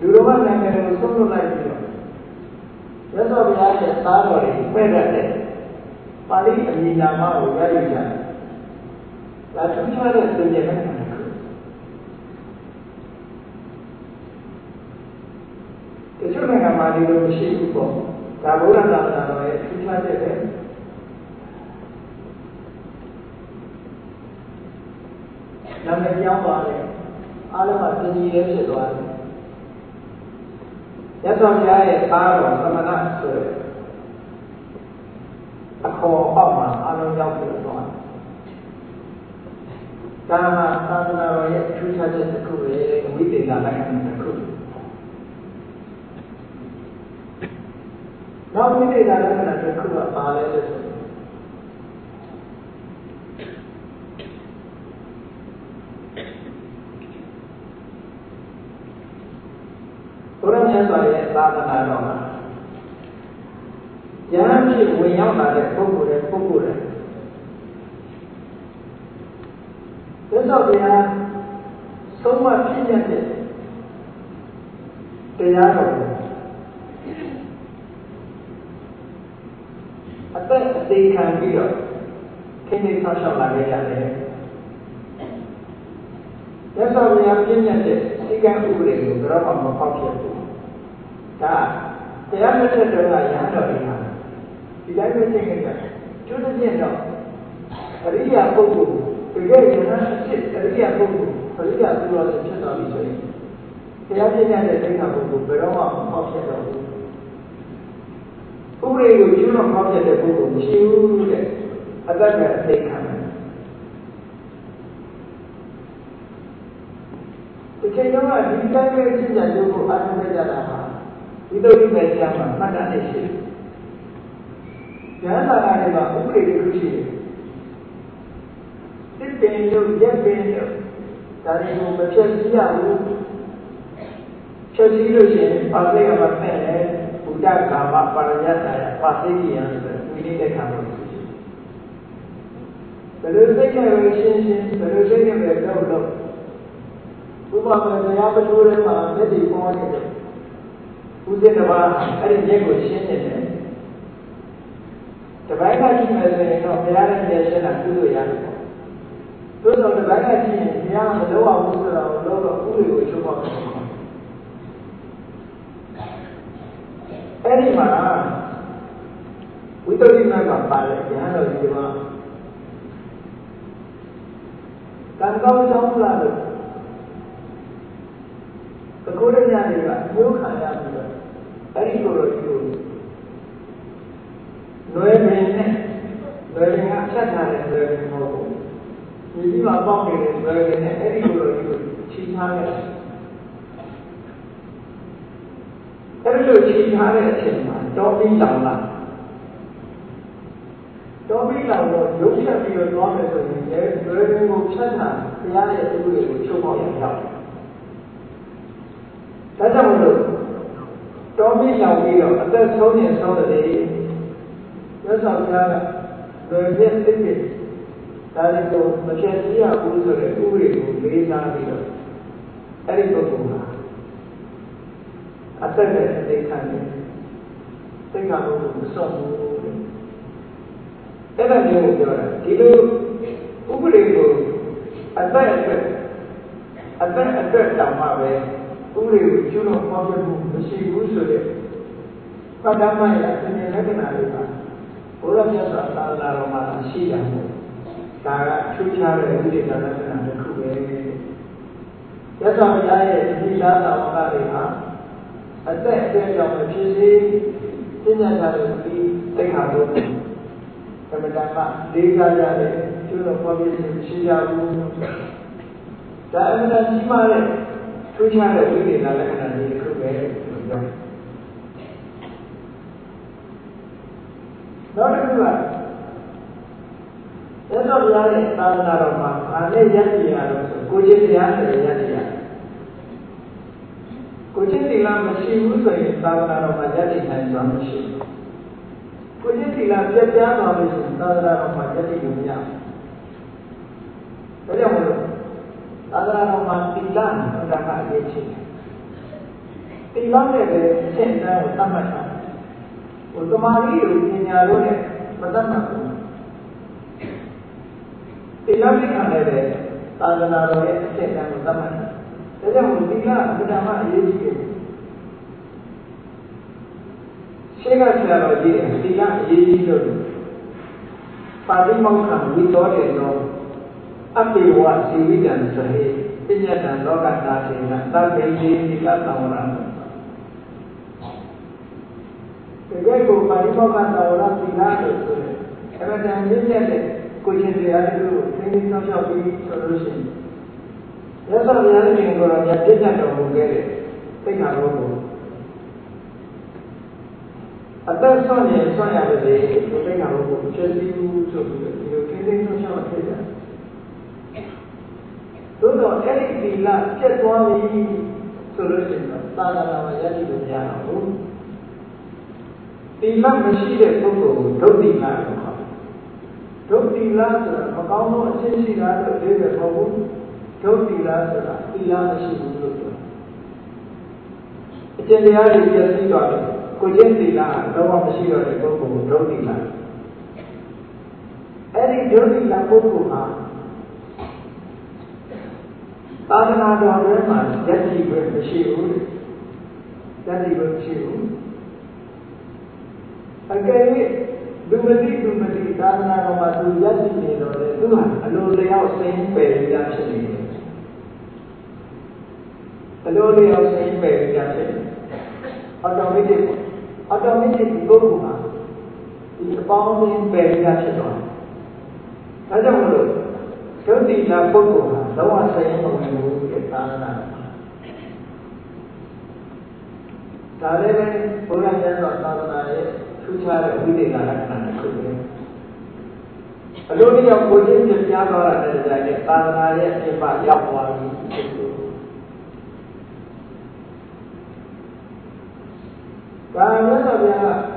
လူတော်ကနာမည်ကိုဆွတ်လွတ်လိုက်ပြီးတော့ရသော်ဘုရားရဲ့သားတော်တွေပဲ့တတ်တဲ့ပါဠိအမည်နာမကိုရယူကြတယ်။ဒါထူးခြားတဲ့သူရဲ့နဲ့တ ချို့နိုင်ငံမှာဒီလိုမရှိဘူးပေါ့ဒါဘုရားသာသနာတော်ရဲ့ထူးခြားချက်ပဲနာမည်ပြောင်းသွားတယ်အားလုံးကတည်ကြည်ရဲဖြစ်သွားတယ်ရသော်ဘုရားရဲ့သားတော်သမဏဆိုအခေါ်အောက်မှာအားလုံးရောက်ပြီးသွားတယ်ဒါမှသာသနာတော်ရဲ့ထူးခြားချက်တစ်ခုပဲဝိသေသလက္ခဏာတစ်ခု နောက်ဝိသေသလက္ခဏာတစ်ခုကပါလဲလို့ဆိုဘုရားမြတ်စွာရဲ့သာသနာတော်မှာယဟန်ဖြစ်ဝင်ရောက်လာတဲ့ပုဂ္ဂိုလ်တွေပုဂ္ဂိုလ်တွေသစ္စာတရားဆုံးမဖြစ်တဲ့တရားတော်အသက်အသေးခံပြီးတော့ခိနေဆောက်ရှောက်လာခဲ့ရတယ်။ သစ္စာတရားပြည့်ညတ်တဲ့စိကံဥပဒေကိုဘယ်တော့မှမဖောက်ဖြစ်ဘူး။ဒါတရားမဆက်တော့ရဟန်းတော်တွေဟာဒီတိုင်းပဲသိခဲ့ကြ။ကျွတ်တဲ့တော့အရိယာပုဂ္ဂိုလ်တကယ်ရဟန်းဖြစ်အရိယာပုဂ္ဂိုလ်အရိယာသူတော်ဖြစ်သွားပြီဆိုရင်တရားပြည့်ညတ်တဲ့စိတ်ကပုဂ္ဂိုလ်ဘယ်တော့မှမဖောက်ဖြစ်တော့ဘူးဥပဒေကိုကျွမ်းတော့ဖောက်ပြတဲ့ပုဂ္ဂိုလ်မရှိဘူးတဲ့အတ္တကအသိခံတယ်ဒီချိန် တော့ဒီတိုင်းပဲရှင်းကြရုပ်ကိုအားထုတ်ကြတာဟာဒီလိုဒီပဲကျမ်းမှာမှတ်တမ်းနေရှိတယ်။ဉာဏ်သာရတွေမှာဥပဒေတွေရှိတယ်။တစ်ပင်ရုပ်ရက်ပင်ရုပ်ဒါတွေကိုမဖြတ်စည်းရဘူး။ဖြတ်စည်းလို့ရှိရင်ပါဠိကမှမဲ့တယ်ဘုဒ္ဓကာမပါရယတ္တယပါသိကိယံဆိုတဲ့ဝိနည်းတဲ့ခံလို့ရှိတယ်။ဘယ်လိုစိတ်နဲ့ပဲရှင်းရှင်းဘယ်လိုစိတ်နဲ့ပဲတော့တော့ ဥပမာတရားပထိုးထဲမှာမျက်စိပေါ်နေတယ်ဦးဇင်းတစ်ပါးအဲ့ဒီမျက်ကိုရှင်းနေတယ်တပိုင်းကကြည့်မယ်ဆိုရင်တော့ဘုရားရဲ့မျက်ရှင်းတာပြုလို့ရတယ်ပေါ့သို့တော်တပိုင်းကကြည့်ရင်ဘုရားမလုပ်အောင်ဆိုတော့လို့တော့ဥပဒေကိုချုပ်ဖောက်တယ်အဲ့ဒီမှာဝိတ္တိမကပါတယ်ဉာဏ်တော်ဒီမှာကံကောင်းကြောင်းလာလို့ သကုရညတွေကမျိုးခံရပြီးတော့အဲ့ဒီလိုလိုဒီလိုလွယ်ပင်နဲ့လွယ်ပင်ကဖြတ်ထားတဲ့လွယ်ပင်မဟုတ်ဘူးဒီဒီမှာပေါက်နေတဲ့လွယ်ပင်နဲ့အဲ့ဒီလိုလိုဒီလိုချီထားတဲ့အဲ့ဒီလိုချီထားတဲ့အချိန်မှာတောပြီးလောင်လာတောပြီးလောင်တော့ရုပ်ချက်ပြီးတော့သွားမယ်ဆိုရင်လည်းလွယ်ပင်ကိုဖြတ်တာတရားရဲ့အမှုတွေကိုချုပ်ပေါက်ရအောင် ဒါကြောင့်မလို့တောမီးရောက်ပြီးတော့အသက်ဆုံးရင်ဆုံးတယ်မြတ်စွာဘုရားကလွယ်ပြည့်သိပြီဒါလည်းကိုမဖြစ်စီရဘူးဆိုတဲ့ဥပဒေကိုလေးစားပြီးတော့အဲ့ဒီပုဂ္ဂိုလ်ဟာအသက်နဲ့အသိခံတယ်သိက္ခာပုဂ္ဂိုလ်မစော့ဘူးအဲ့ဒါမျိုးကိုပြောတာဒီလိုဥပဒေကိုအသက်အတွက်အသက်အတွက်တောင်မှပဲ ဥပဒေကိုကျွလို့ဟောပြမှုမရှိဘူးဆိုတဲ့ပတ္တမယအမြင်လက္ခဏာတွေပါဘုရားမြတ်စွာသာသနာတော်မှာရှိတယ်ဒါကထူးခြားတဲ့ဥဒိတလက္ခဏာတစ်ခုပဲရသော်ဘုရားရဲ့ဒီလားသာဝကတွေဟာအသက်အကျွေးကြောင့်ဖြစ်စေပညာသာတွေပြီးတိတ်ဟာလို့သမတမလေးစားကြတယ်ကျွလို့ပေါ်ပြည့်ရှိကြဘူးဒါအမှန်ကြီးမားတဲ့ ထူးခြားတဲ့ဝိသေသလက္ခဏာတွေတစ်ခုပဲလို့ပြောနောက်တစ်ခုကရသော်ဘုရားရဲ့သာသနာတော်မှာအားနဲ့ရည်ရည်ရလို့ဆိုကိုချင်းတရားနဲ့ရည်ရည်ရကိုချင်းသီလမရှိဘူးဆိုရင်သာသနာတော်မှာရည်ရည်နိုင်စွာမရှိဘူးကိုချင်းသီလပြတ်ပြားသွားလို့ရှိရင်သာသနာတော်မှာရည်ရည်လို့မရဘူးဒါကြောင့်မလို့ သာသနာတော်မှာသီလဆိုတာကအရေးကြီးတယ်သီလနဲ့ပဲအရှင်းတန်းကိုသတ်မှတ်တာဟိုတမာရီကိုပညာလို့နဲ့ အစ်စ်တန်းကိုသတ်မှတ်တယ်။ဒါကြောင့်ဒီကအပ္ပဒါမအရေးကြီးတယ်။ရှေးကဆရာတော်ကြီးတယ်ဒီကအရေးကြီးလို့ပါဠိမောက္ခဝိသောတေသောအပိဝဇီဝိတံသဟေပညာတံလောကနာသေနသဗ္ဗေတိဒီကသံဝရံတကယ်ကိုပါဠိမောက္ခသံဝရသီလလို့ဆိုတယ်။အဲ့ဒါတန်ရင်းတဲ့ကိုရှင်တရားတွေကိုသိသိဆောင်ရှောက်ပြီးဆိုလို့ရှိရင်ရသော်များတဲ့ကိုယ်တော်မြတ်ပြည့်ညတ်တော်မူခဲ့တဲ့သိက္ခာတော်ကိုအသက်ဆုံးရင်ဆုံးရပါစေဒီသိက္ခာတော်ကိုဖြည့်ဆည်းမှုဆိုပြီးဒီလိုသိသိဆောင်ရှောက်ဖြစ်တယ်သို့ တော့အဲ့ဒီဒီလပြတ်သွားပြီဆိုလို့ရှိရင်သာသနာမှာရည်ရည်လို့မရတော့ဘူးဒီလမရှိတဲ့ပုဂ္ဂိုလ်ကိုဒုတိယလို့ခေါ်ဒုတိလဆိုတာမကောင်းသောအချင်းရှိတာလို့အဓိပ္ပာယ်မဟုတ်ဘူးဒုတိလဆိုတာသီလမရှိဘူးလို့ပြောအကျင့်တရားတွေပြည့်စည်သွားတယ်ကိုချင်းသီလတော့မရှိတော့တဲ့ပုဂ္ဂိုလ်ကိုဒုတိလအဲ့ဒီဒုတိလပုဂ္ဂိုလ်ဟာ သာသနာတော်ထဲမှာယက်တိပဲမရှိဘူးယက်တိပဲမရှိဘူးအကယ်၍လူမသိလူမသိသာသနာတော်မှာသူရက်ရှိနေတော့လေသူဟာအလိုလျောက်စိမ့်ပယ်ရဖြစ်နေတယ်အလိုလျောက်စိမ့်ပယ်ရဖြစ်နေအော်တိုမက်တစ်အော်တိုမက်တစ်ဒီပုဂ္ဂိုလ်ဟာဒီအပေါင်းစိမ့်ပယ်ရဖြစ်သွားတယ်ဒါကြောင့်မလို့ ဒုတိယပုဂ္ဂိုလ်ဟာလုံးဝစိမ့်မဝင်ဘူးတဲ့သာသနာဒါလည်းပဲဘုရားမြတ်စွာသာသနာရဲ့ထူးခြားတဲ့ဝိသေကလက္ခဏာတစ်ခုပဲအလိုတရားကိုချင်းပြပြသွားတာတဲ့ကြိုင်နဲ့သာသနာရဲ့အဖြစ်ပါရောက်သွားပြီဖြစ်လို့ဒါမြတ်စွာဘုရား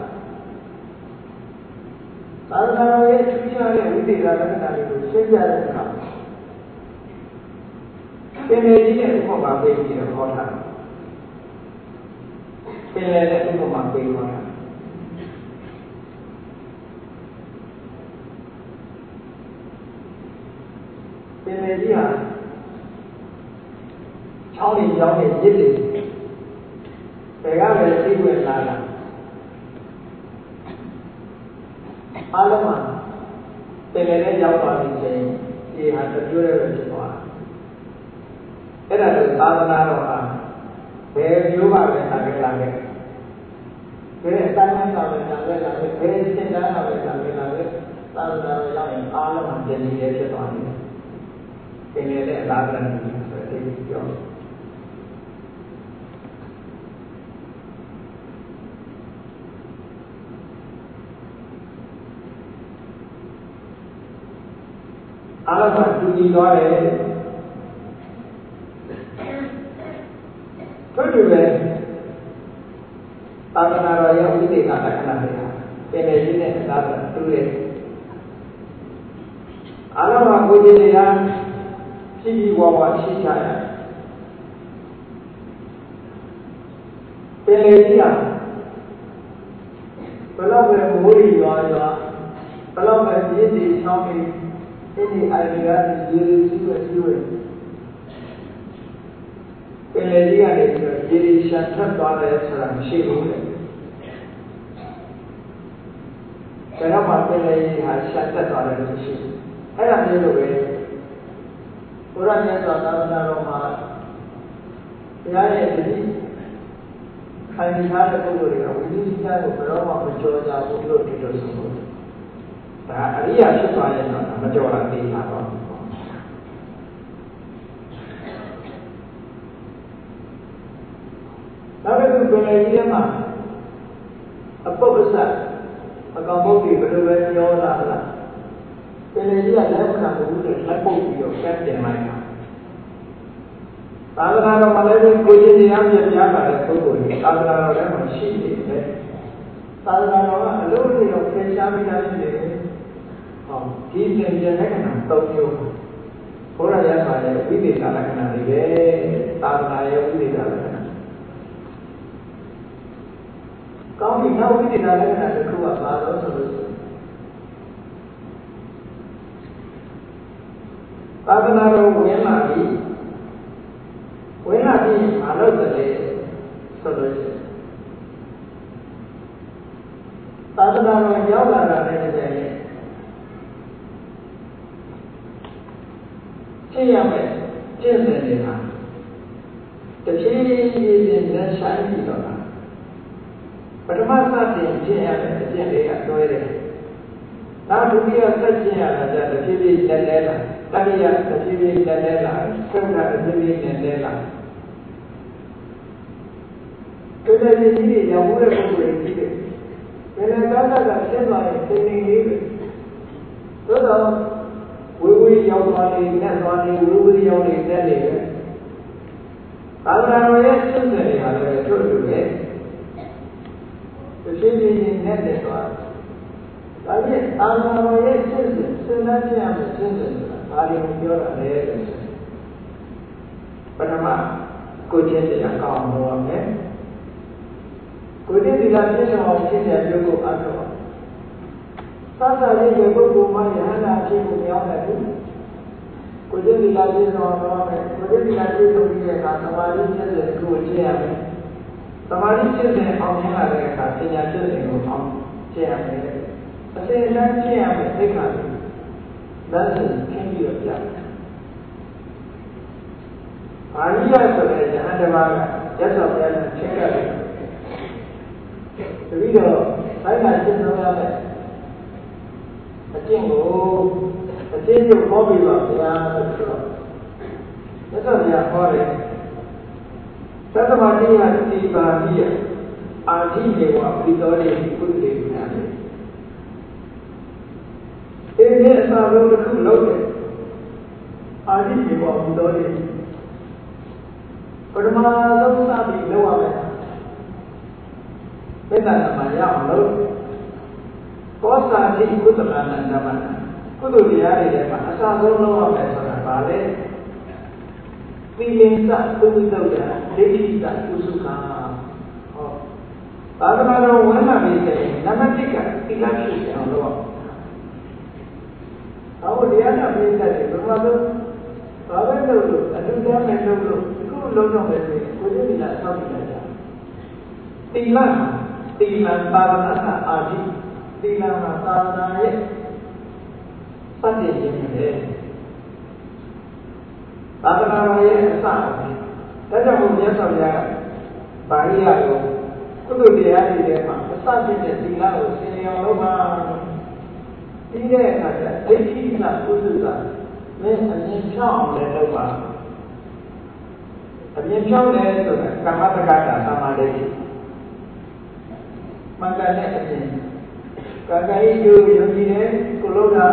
သာသနာရဲ့ထူးခြားတဲ့ဝိသေကလက္ခဏာတွေကိုရှင်းပြတဲ့အခါပင်လေကြီးနဲ့ဥပမာပေးပြီးတော့ဟောထားပင်လေနဲ့ဥပမာပေးဟောထားပင်လေကြီးဟာချောင်းနေချောင်းနေရစ်နေဘယ်ကပဲသိဝင်လာတာအားလုံးမှာ ပင်လေနဲ့ရောက်သွားပြီဆိုရင်ဒီဟာတပြိုးရဲပဲဖြစ်သွားအဲ့ဒါကိုသာသနာတော်ဟာဘယ်မျိုးပါပဲသာခဲ့လာခဲ့ဘယ်အတိုင်းမှသာပဲသာခဲ့လာခဲ့ဘယ်စင်တန်းသာပဲသာခဲ့လာခဲ့သာသနာတော်ရောက်ရင်အားလုံးမှာပြည်နေရဖြစ်သွားတယ်ပင်လေတဲ့အလားတန်ကြီးဆိုတဲ့ပြောအားလုံး ကတူညီသွားတယ်တို့တူပဲသာသနာတော်ရဲ့ဥဒေကလက္ခဏာတွေဟာပင်လေကြီးနဲ့အလားတူတယ်အားလုံးကကိုယ်ကြီးတရားဖြစ်ပြီးဝါဝါရှိကြရတယ်ပင်လေကြီးဟာဘလောက်ပဲမိုးရီရွာရွာဘလောက်ပဲပြည့်စည်ချောင်းပြီးအဲ့ဒီအိုင်ဒီယာရေရေစီးဝဲစီးဝဲပင်လေကြီးကနေပြီးတော့ရေရေရှာထွက်သွားတယ်ဆိုတာမရှိဘူးလေ ဒါတော့မှပြင်လေဟာရှက်တက်သွားတယ်လို့ရှိတယ်အဲ့ဒါမျိုးလိုပဲဘုရားမြတ်စွာဘုရားတော်မှာဘုရားရဲ့တတိခိုင်ထားတဲ့ပုဂ္ဂိုလ်တွေကဝိသုဒ္ဓကိုဘယ်တော့မှမကြောကြဘူးလို့ဒီလိုဆိုလို့ဒါအရိယာဖြစ်သွားရင်တော့မကြောတာသိတာတော့နောက်တစ်ခုပင်လေကြီးထဲမှာအပုပ္ပစအကောင်ပုတ်ကြီးဘယ်လိုပဲပြောလာလား ပင်လေကြီးကလက်ခံဘူးလို့လက်ပုတ်ပြီးတော့ကတ်တင်လိုက်တာသာသနာတော်မှာလည်းကိုကြီးတရားပြပြလာတဲ့ပုဂ္ဂိုလ်တွေသာသနာတော်ထဲမှာရှိနေတယ်သာသနာတော်ကအလို့လို့တော့ဖယ်ရှားပြီးသားရှိတယ်ဟောဒီသင်ပြလက္ခဏာ၃မျိုးဘုရားရပါရဲ့ဝိသေသလက္ခဏာတွေပဲသာသနာရဲ့ဝိသေသလက္ခဏာကောင်းပြီနောက်ဝိသေသလက္ခဏာတစ်ခုကဘာလို့ဆိုလို့ သာသနာတော်ဝင်လာပြီဝင်လာပြီးမလုပ်တယ်ဆိုလို့ရှိရင်သာသနာတော်ရောက်လာတာနဲ့တည်းရဲ့ရှင်းရမယ်ကျင့်တယ်နေတာတဖြည်းဖြည်းချင်းလက်ဆိုင်ပြီးတော့လာပထမစတင်ကျင့်ရမယ်အကျင့်လေးကတွဲတယ်နောက်ဒုတိယဆက်ကျင့်ရတာကျတဖြည်းဖြည်းလက်လဲလာတ တိယတဖြည်းဖြည်းလက်လဲလာသုဒ္ဓတဖြည်းဖြည်းလက်လဲလာကိုယ်တည်းကြီးတွေရောက်မှုတဲ့ပုဂ္ဂိုလ်တွေကြီးတယ်ဘယ်နဲ့ကားကရှင်းသွားရင်သိနေလေးပဲသို့တော့ဝေဝေးရောက်သွားနေနဲ့သွားနေဝေဝေးရောက်နေတဲ့နေပဲသာသနာတော်ရဲ့ရှင်းတယ်တွေကလည်းတို့တူရဲ့တစ်ချိန်ချင်းနဲ့နဲ့သွားဒါဖြင့်သာသနာတော်ရဲ့ရှင်းတယ်စဉ်းစားကြည့်ရမယ်ရှင်းတယ် ဆိုတာဒါတွေကိုပြောတာလေပထမကိုချင်းတရားကောင်းလို့ရမယ်ကိုယ်တည်းဒီလားပြည့်စုံအောင်ရှင်းပြပြောဖို့အထောက်သာသာရေးရဲ့ပုဂ္ဂိုလ်မှယဟနာဖြစ်ကိုမရောက်နိုင်ဘူးကိုယ်တည်းဒီလားပြည့်စုံအောင်လုပ်မယ်ကိုယ်တည်းဒီလားပြည့်စုံပြီးတဲ့အခါသမာဓိဖြစ်တဲ့ကိုယ်ရှင်းရမယ်သမာဓိဖြစ်တဲ့အောင်ရှင်းလာတဲ့အခါပညာဖြစ်တဲ့ကိုအောင်ရှင်းရမယ်အစဉ်အတိုင်းရှင်းရမယ်သိက္ခာတွေ လမ်းစဉ်ရှင်းပြီးတော့ပြတယ်အာရိယဆိုတဲ့ယဟန်တပါးကရသော်ဘုရားနဲ့ချင်းကြတယ်တတိတော့အဲ့ဒါရှင်းလို့ရမယ်အကျင့်ကိုအကျင့်ကိုဟောပြီးပါဗျာဆိုတော့ရသော်ဘုရားဟောတယ်သတ္တမတိယတိပါတိယအာဓိမေဝပိတော်ရေကုသေနာလေ ဒီနေ့အစာလုံးတစ်ခုလုပ်တယ်အာဓိမေဝပိတော်ရေပထမဆုံးစပြီးလုပ်ရမယ်မေတ္တာဓမ္မရအောင်လုပ်ကောစာတိကုသလနာဓမ္မကုသိုလ်တရားတွေထဲမှာအစဆုံးလုပ်ရမယ်ဆိုတာဗာလဲသီလင်္စသုဝိတုဒ္ဒဒိဋ္ဌိစကုစုခာဟောသာသနာတော်ဝင်လာပြီဆိုရင်နံပါတ်1ကသီလရှိအောင်လုပ်အောင်ဟောတရားနာပြည့်တဲ့ဘုရားတို့ဘာပဲလုပ်လို့အတူတည်းမဲ့လုပ်လို့အခုလုံးတော့ပဲဆိုရင်ကိုယ် ကြီးကဆောက်ပြီးလိုက်တာသီလသီလသာသနာအာဓိသီလမှာသာသနာရဲ့စတင်ခြင်းပဲသာသနာတော်ရဲ့အစဒါကြောင့်ဘုရားဆောင်ရပါဠိရကိုကုသိုလ်တရားတွေထဲမှာအစဖြစ်တဲ့သီလကိုဆင်ញအောင်လု ပ်ပါပြီးတဲ့အခါကျဒိဋ္ဌိကကုသကမင်းအမြင်ဖြောင်းအောင်လည်းလုပ်ပါအမြင်ဖြောင်းတယ်ဆိုတာကမ္မတက္ကတာသမာဓိမှန်ကန်တဲ့အမြင်ကာကဤကျိုးယုံကြည်တယ်ကိုလုံးတာ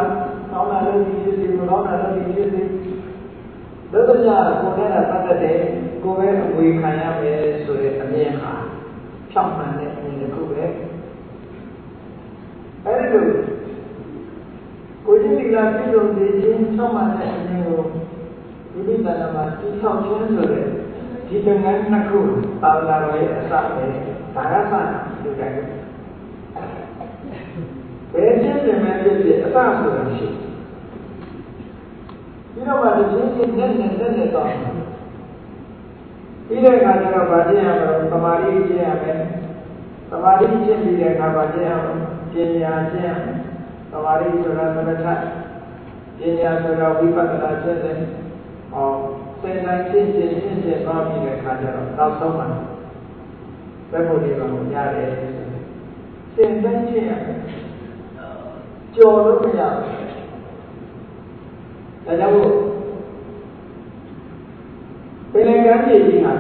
ကောင်းတာလုပ်ပြီးဖြစ်စီမကောင်းတာလုပ်ပြီးဖြစ်စီလောကညာကိုယ်နဲ့ပတ်သက်တဲ့ကိုယ်ပဲအဝေခံရမယ်ဆိုတဲ့အမြင်ဟာဖြောင်းမှန်တဲ့အမြင်တစ်ခုပဲအဲဒီလို ကိုကြီးဒီလာပြုလုပ်နေခြင်းဖြောင်းမှန်တဲ့အမြင်ကိုဒီလိုတဏ္ဍာမှာတိဆောက်ခြင်းဆိုတဲ့ဒီလုပ်ငန်းနှစ်ခုသာသနာတော်ရဲ့အစပဲဒါရသလူတိုင်းဘယ်ချင်းတင်မဲ့ဖြစ်ဖြစ်အစဆိုတာရှိပြီးတော့မှဒီချင်းချင်းနဲ့နဲ့နဲ့နဲ့တော့ပြီးတဲ့အခါကျတော့ဗာကျင်ရမယ်သမာဓိကျင့်ရမယ်သမာဓိကျင့်ပြီးတဲ့အခါဗာကျင်ရမယ်ပညာကျင့် သမာဓိဆိုတာသမထပညာဆိုတာဝိပဿနာကျင့်တယ်ဟောစင်တိုင်းရှင်းရှင်းရှင်းရှင်းသွားပြီးတဲ့အခါကျတော့နောက်ဆုံးမှာဘယ်လိုဒီမှာရတယ်စင်တိုင်းရှင်းရတယ်ကြော်လို့မရဘူးဒါကြောင့်မို့ပင်လယ်ကမ်းခြေကြီးဟာ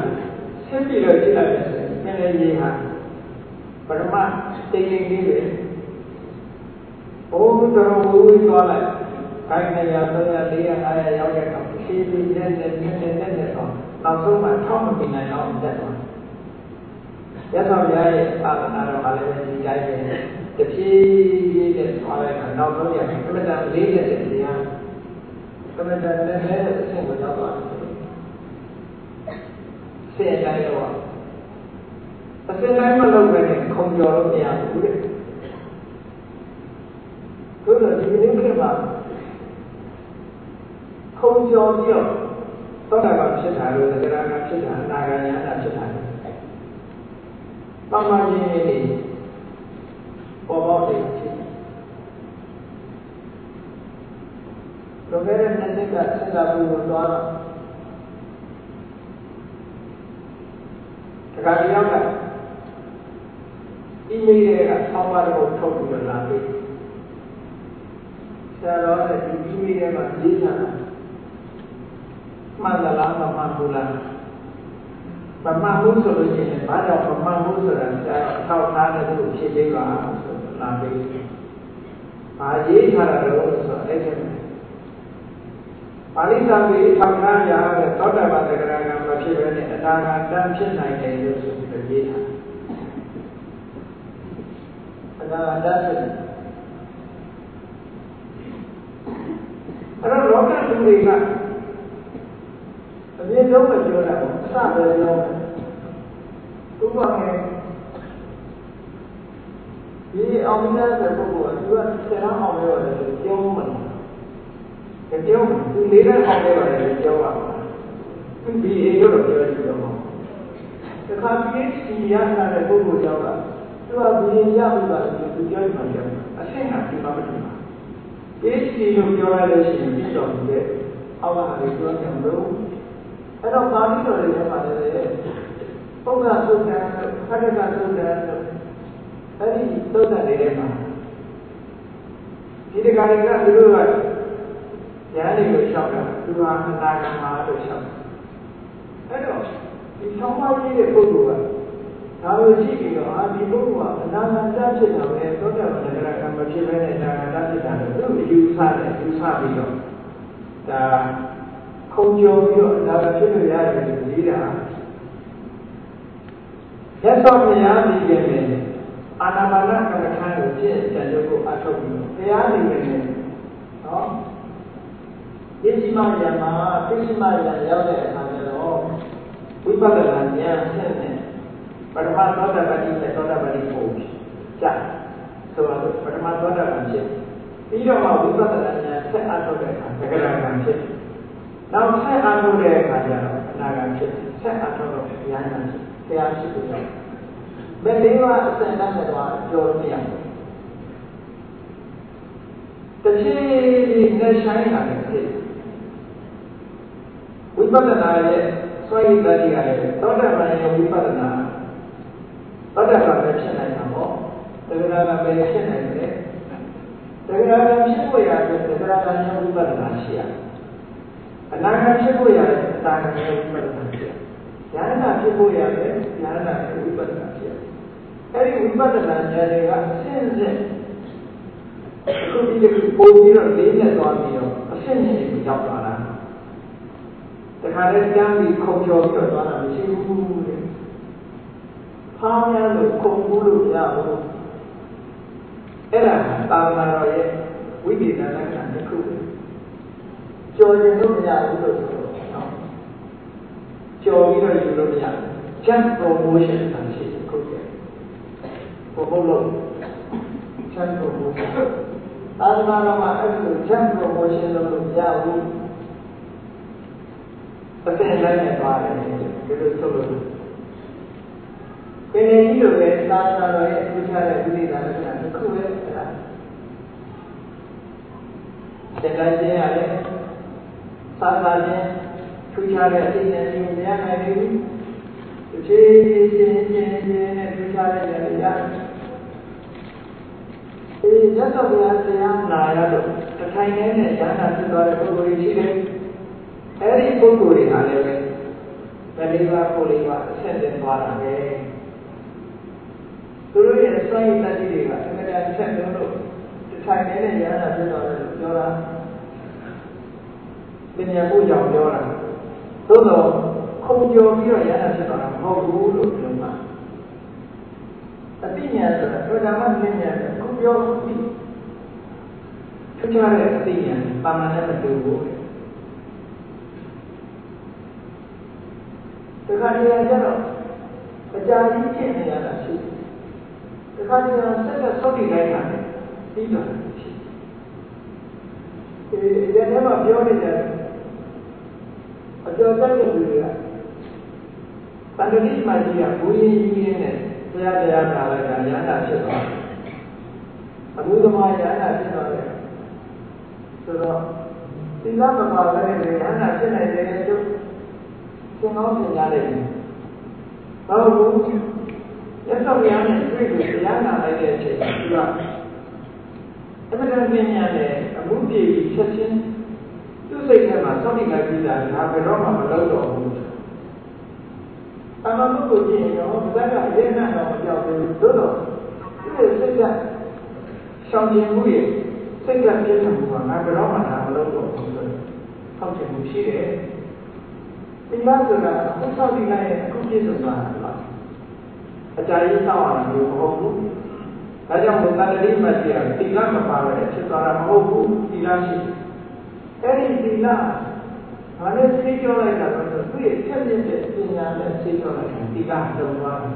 ဆက်ပြီးတော့ကြည့်လိုက်တယ်ပင်လယ်ကြီးဟာပရမတိတ်တိတ်လေးပဲ ဘုံတော်ဝူဝီသွားလိုက်ခိုင်နေရသုံးရလေးရအားရရောက်တဲ့အခါဖြည်းဖြည်းနဲ့နဲ့နဲ့နဲ့နဲ့တော့နောက်ဆုံးမှထောက်မပြနိုင်တော့တက်သွားရသော်ရရဲ့သာသနာတော်ကလည်းဒီတိုင်းပဲတဖြည်းဖြည်းနဲ့သွားလိုက်တာနောက်ဆုံးရကမ္မတာလေးရက်တဲ့တရားကမ္မတာလည်းလည်းအဆင့်ကိုရောက်သွားတယ်ဆင်းတိုင်းတော့အစင်းတိုင်းမလုပ်ပဲနဲ့ခုံကျော်လို့မရဘူးတဲ့ ဆိုတော့ဒီနေ့ခေတ်မှာခုံကျော်ပြီးတော့သောတာပန်ဖြစ်တာလို့သက္ကရာကဖြစ်တာအနာဂါယနာဖြစ်တာပမာခြင်းတွေပေါ်ပေါက်နေဖြစ်လွန်ခဲ့တဲ့နှစ်နှစ်ကစင်ကာပူကိုသွားတော့တခါတယောက်က email တွေကဆောင်းပါးတော့ထုတ်ပြီးတော့လာပြီ ဆရာတော်ရဲ့ဒီ email ထဲမှာရေးထားတာမှန်လားမမှန်ဘူးလားမမှန်ဘူးဆိုလို့ရှိရင်ဘာကြောင့်မမှန်ဘူးဆိုတာဆရာထောက်ထားတဲ့သူဖြေပေးပါဆိုလာပြီ။ဘာရေးထားတာလဲဆိုတော့အဲ့ဒီပါဠိစာပေထောက်ထားရတဲ့သောတာပန်တဂရကမဖြစ်ဘဲနဲ့အနာဂတ်တန်ဖြစ်နိုင်တယ်လို့ဆိုပြီးရေးထားတယ်။အနာဂတ်ဖြစ်တယ်အဲ့ တော့လောကလူတွေကအမြင်ဆုံးမပြောတာပေါ့အစပဲပြောဥပမာဒီအောင်နေတဲ့ပုဂ္ဂိုလ်ကသူကဆယ်အောင်ပြောရတယ်ပြောမှန်းတယ်ပြောမှသူလေးတဲ့အောင်ပြောရတယ်ပြောပါသူဒီအေရောပြောရပြောမှာတခါ PhD ရလာတဲ့ပုဂ္ဂိုလ်ကြောင့်ကသူကဘီရင်ရပြီပါလို့သူပြောမှပြောအဆင့်ကဒီမှာမတူ ပါ PhD လို့ပြောရလို့ရှိရင်ပြီးတော့ဒီအောက်ကလေးပြောတယ်မလို့အဲ့တော့ပါဠိတော်တွေထဲမှာလည်းပုဂ္ဂသုတ်တံခရကသုတ်တံအဲ့ဒီသုတ်တံတွေထဲမှာဒီတခါတွေကသူတို့ကဉာဏ်တွေကိုရှောက်တာသူဟာအနာဂတ်မှာလို့ရှောက်တယ်အဲ့တော့ဒီဆောင်းပါးကြီးတဲ့ပုဂ္ဂိုလ်က ဒါလိုရှိပြီးတော့အာဒီပုဂ္ဂိုလ်ကအနာဂတ်တဖြစ်တာပဲသောတာပန်တဂရကံမဖြစ်ဘဲနဲ့အနာဂတ်တဖြစ်တာလို့သူ့ယူဆတယ်ယူဆပြီးတော့ဒါခုံကျော်ပြီးတော့ဒါကဖြစ်လို့ရတယ်လို့ရေးတာရသော်ဘုရားဒီကနေ့အာနာပါနကမ္မထာကိုကျင့်ကြံလို့ကိုအထုတ်ပြီးဘုရားဒီကနေ့နော်ပစ္စည်းမယမှာပစ္စည်းမယရောက်တဲ့အခါကျတော့ဝိပဿနာဉာဏ်ဆက်နေ ပရမသောတာပတိနဲ့သောတာပတိပုံကြဆိုတော့ပရမသောတာပန်ဖြစ်ပြီးတော့မှဝိပဿနာဉာဏ်ဆက်အထုတ်တဲ့အခါသက္ကရာကံဖြစ်နောက်ဆက်အားထုတ်တဲ့အခါကျတော့အနာဂတ်ဖြစ်ဆက်အားထုတ်တော့ဉာဏ်နဲ့ဆရာရှိတယ်ဘယ်လေးပါအစံတတ်တဲ့တော့ကြော်လို့မရဘူးတဖြည်းဖြည်းနဲ့ဆိုင်လာတယ်ဖြစ်ဝိပဿနာရဲ့စွမ်းရည်တတိယရဲ့သောတာပန်ရဲ့ဝိပဿနာ သောတာပန်ပဲဖြစ်နိုင်တာပေါ့တဂရကပဲဖြစ်နိုင်တယ်တဂရကဖြစ်ဖို့ရတဲ့တဂရကရဲ့ဝိပဿနာရှိရတယ်အနာဂတ်ဖြစ်ဖို့ရတဲ့အတားအရဲ့ဝိပဿနာဖြစ်ရဉာဏ်နာဖြစ်ဖို့ရတဲ့ဉာဏ်နာဝိပဿနာဖြစ်အဲဒီဝိပဿနာဉာဏ်တွေကအစဉ်အဆက်အခုဒီလိုပုံပြီးတော့လေးနဲ့သွားပြီးတော့အဆင့်နဲ့ရောက်သွားတာတခါတည်းကျမ်းပြီးခုံကျော်ပြီးတော့သွားတာမရှိဘူးတဲ့ ဖောင်းရလို့ခုံဘူးလို့ရဘူးအဲ့ဒါသာသနာတော်ရဲ့ဝိပဿနာလက္ခဏာတစ်ခုပဲကြော်ရင်လို့မရဘူးလို့ဆိုတော့နော်ကြော်ပြီးတော့ယူလို့မရဘူး just promotion ဆန်ရှိခုတ်တယ်ဘုဘလို့ just promotion သာသနာတော်မှာအဲ့လို just promotion လို့မရဘူးအစင်လိုက်နေသွားတယ်ဒီလိုဆိုလို့ ပင်လေကြီးလိုပဲသာသနာတော်ရဲ့ထူးခြားတဲ့ဝိသေသလက္ခဏာတစ်ခုပဲအဲ့ဒါတက္ကချင်းရတယ်သာသာချင်းထူးခြားတဲ့အသိဉာဏ်ကြီးမရနိုင်ဘူးဒီဖြည်းဖြည်းချင်းချင်းချင်းနဲ့ထူးခြားတဲ့ဉာဏ်ရတယ်အေးရသော်ဘုရားတရားနာရတော့တထိုင်နဲ့ဉာဏ်သာဖြစ်သွားတဲ့ပုဂ္ဂိုလ်ကြီးရှိတယ်အဲ့ဒီပုဂ္ဂိုလ်တွေဟာလည်းပဲဗလိဝါကိုလိဝါအဆက်တင်သွားတာပဲ သူတို့ရဲ့စွန့်ရည်တတိတွေကအမှန်တရားဆက်လို့လို့တထိုင်နဲ့ဉာဏ်သာဖြစ်သွားတယ်လို့ပြောတာပညာဖို့ကြောင့်ပြောတာသို့တော့ခုံကျော်ပြီးတော့ဉာဏ်သာဖြစ်သွားတာမဟုတ်ဘူးလို့ပြောမှာအတိညာဆိုတာဘုရားမသိညာတယ်ခုပြောပြီးထူးခြားတဲ့အတိညာပါမနဲ့မတူဘူးတခါတည်းကျတော့အကြာကြီးဖြစ်နေရတာရှိတခါ တည်းဆက်ဆက်ဆောက်တည်လိုက်တာပြီးတော့ရှိဒီရတဲ့မှာပြောနေတယ်အကျော်တက်တဲ့လူတွေကတန်တတိမှကြီးကဘူးရင်းကြီးရင်းနဲ့ဘုရားတရားနာလိုက်တာရဟန္တာဖြစ်သွားတယ်အခုသမားရဟန္တာဖြစ်သွားတယ်ဆိုတော့သီလမပါဘဲနဲ့ရဟန္တာဖြစ်နိုင်တယ်ကျုပ်သင်္ကောင်းသင်ကြား လိုက်တယ်ဘာလို့ရသော်ရနဲ့တွေ့လို့တရားနာလိုက်တဲ့အချိန်သူကအမှန်တကယ်မြင်ရတယ်အမှုပြေချက်ချင်းသူ့စိတ်ထဲမှာစောင့်တိလိုက်ပြီးတာငါဘယ်တော့မှမလုပ်တော့ဘူးအမှန်ကိုကြည့်ရင်တော့ဇက်ကအရင်ကတော့မပြောက်ဘူးသို့တော့သူ့ရဲ့စိတ်ကရှောင်ကျင်မှုရဲ့စိတ်ကပြည့်စုံမှုကငါဘယ်တော့မှမလုပ်တော့ဘူးဆိုတော့ဟောက်ချင်မှုရှိတယ်ဒီမှာဆိုတာအခုဆောက်တည်လိုက်ရင်အခုပြည့်စုံသွားတာလား အကြာကြီးဆောက်ရတာမျိုးမဟုတ်ဘူးဒါကြောင့်ဘုရားတိမတ်ကြီးကတိလမပါပဲဖြစ်သွားတာမဟုတ်ဘူးတိလရှိအဲ့ဒီတိလဘာလဲသိကြောလိုက်တာတော့သူ့ရဲ့ချက်မြင့်တဲ့ပညာနဲ့သိကြောလိုက်တာတိလလုံးသွားတယ်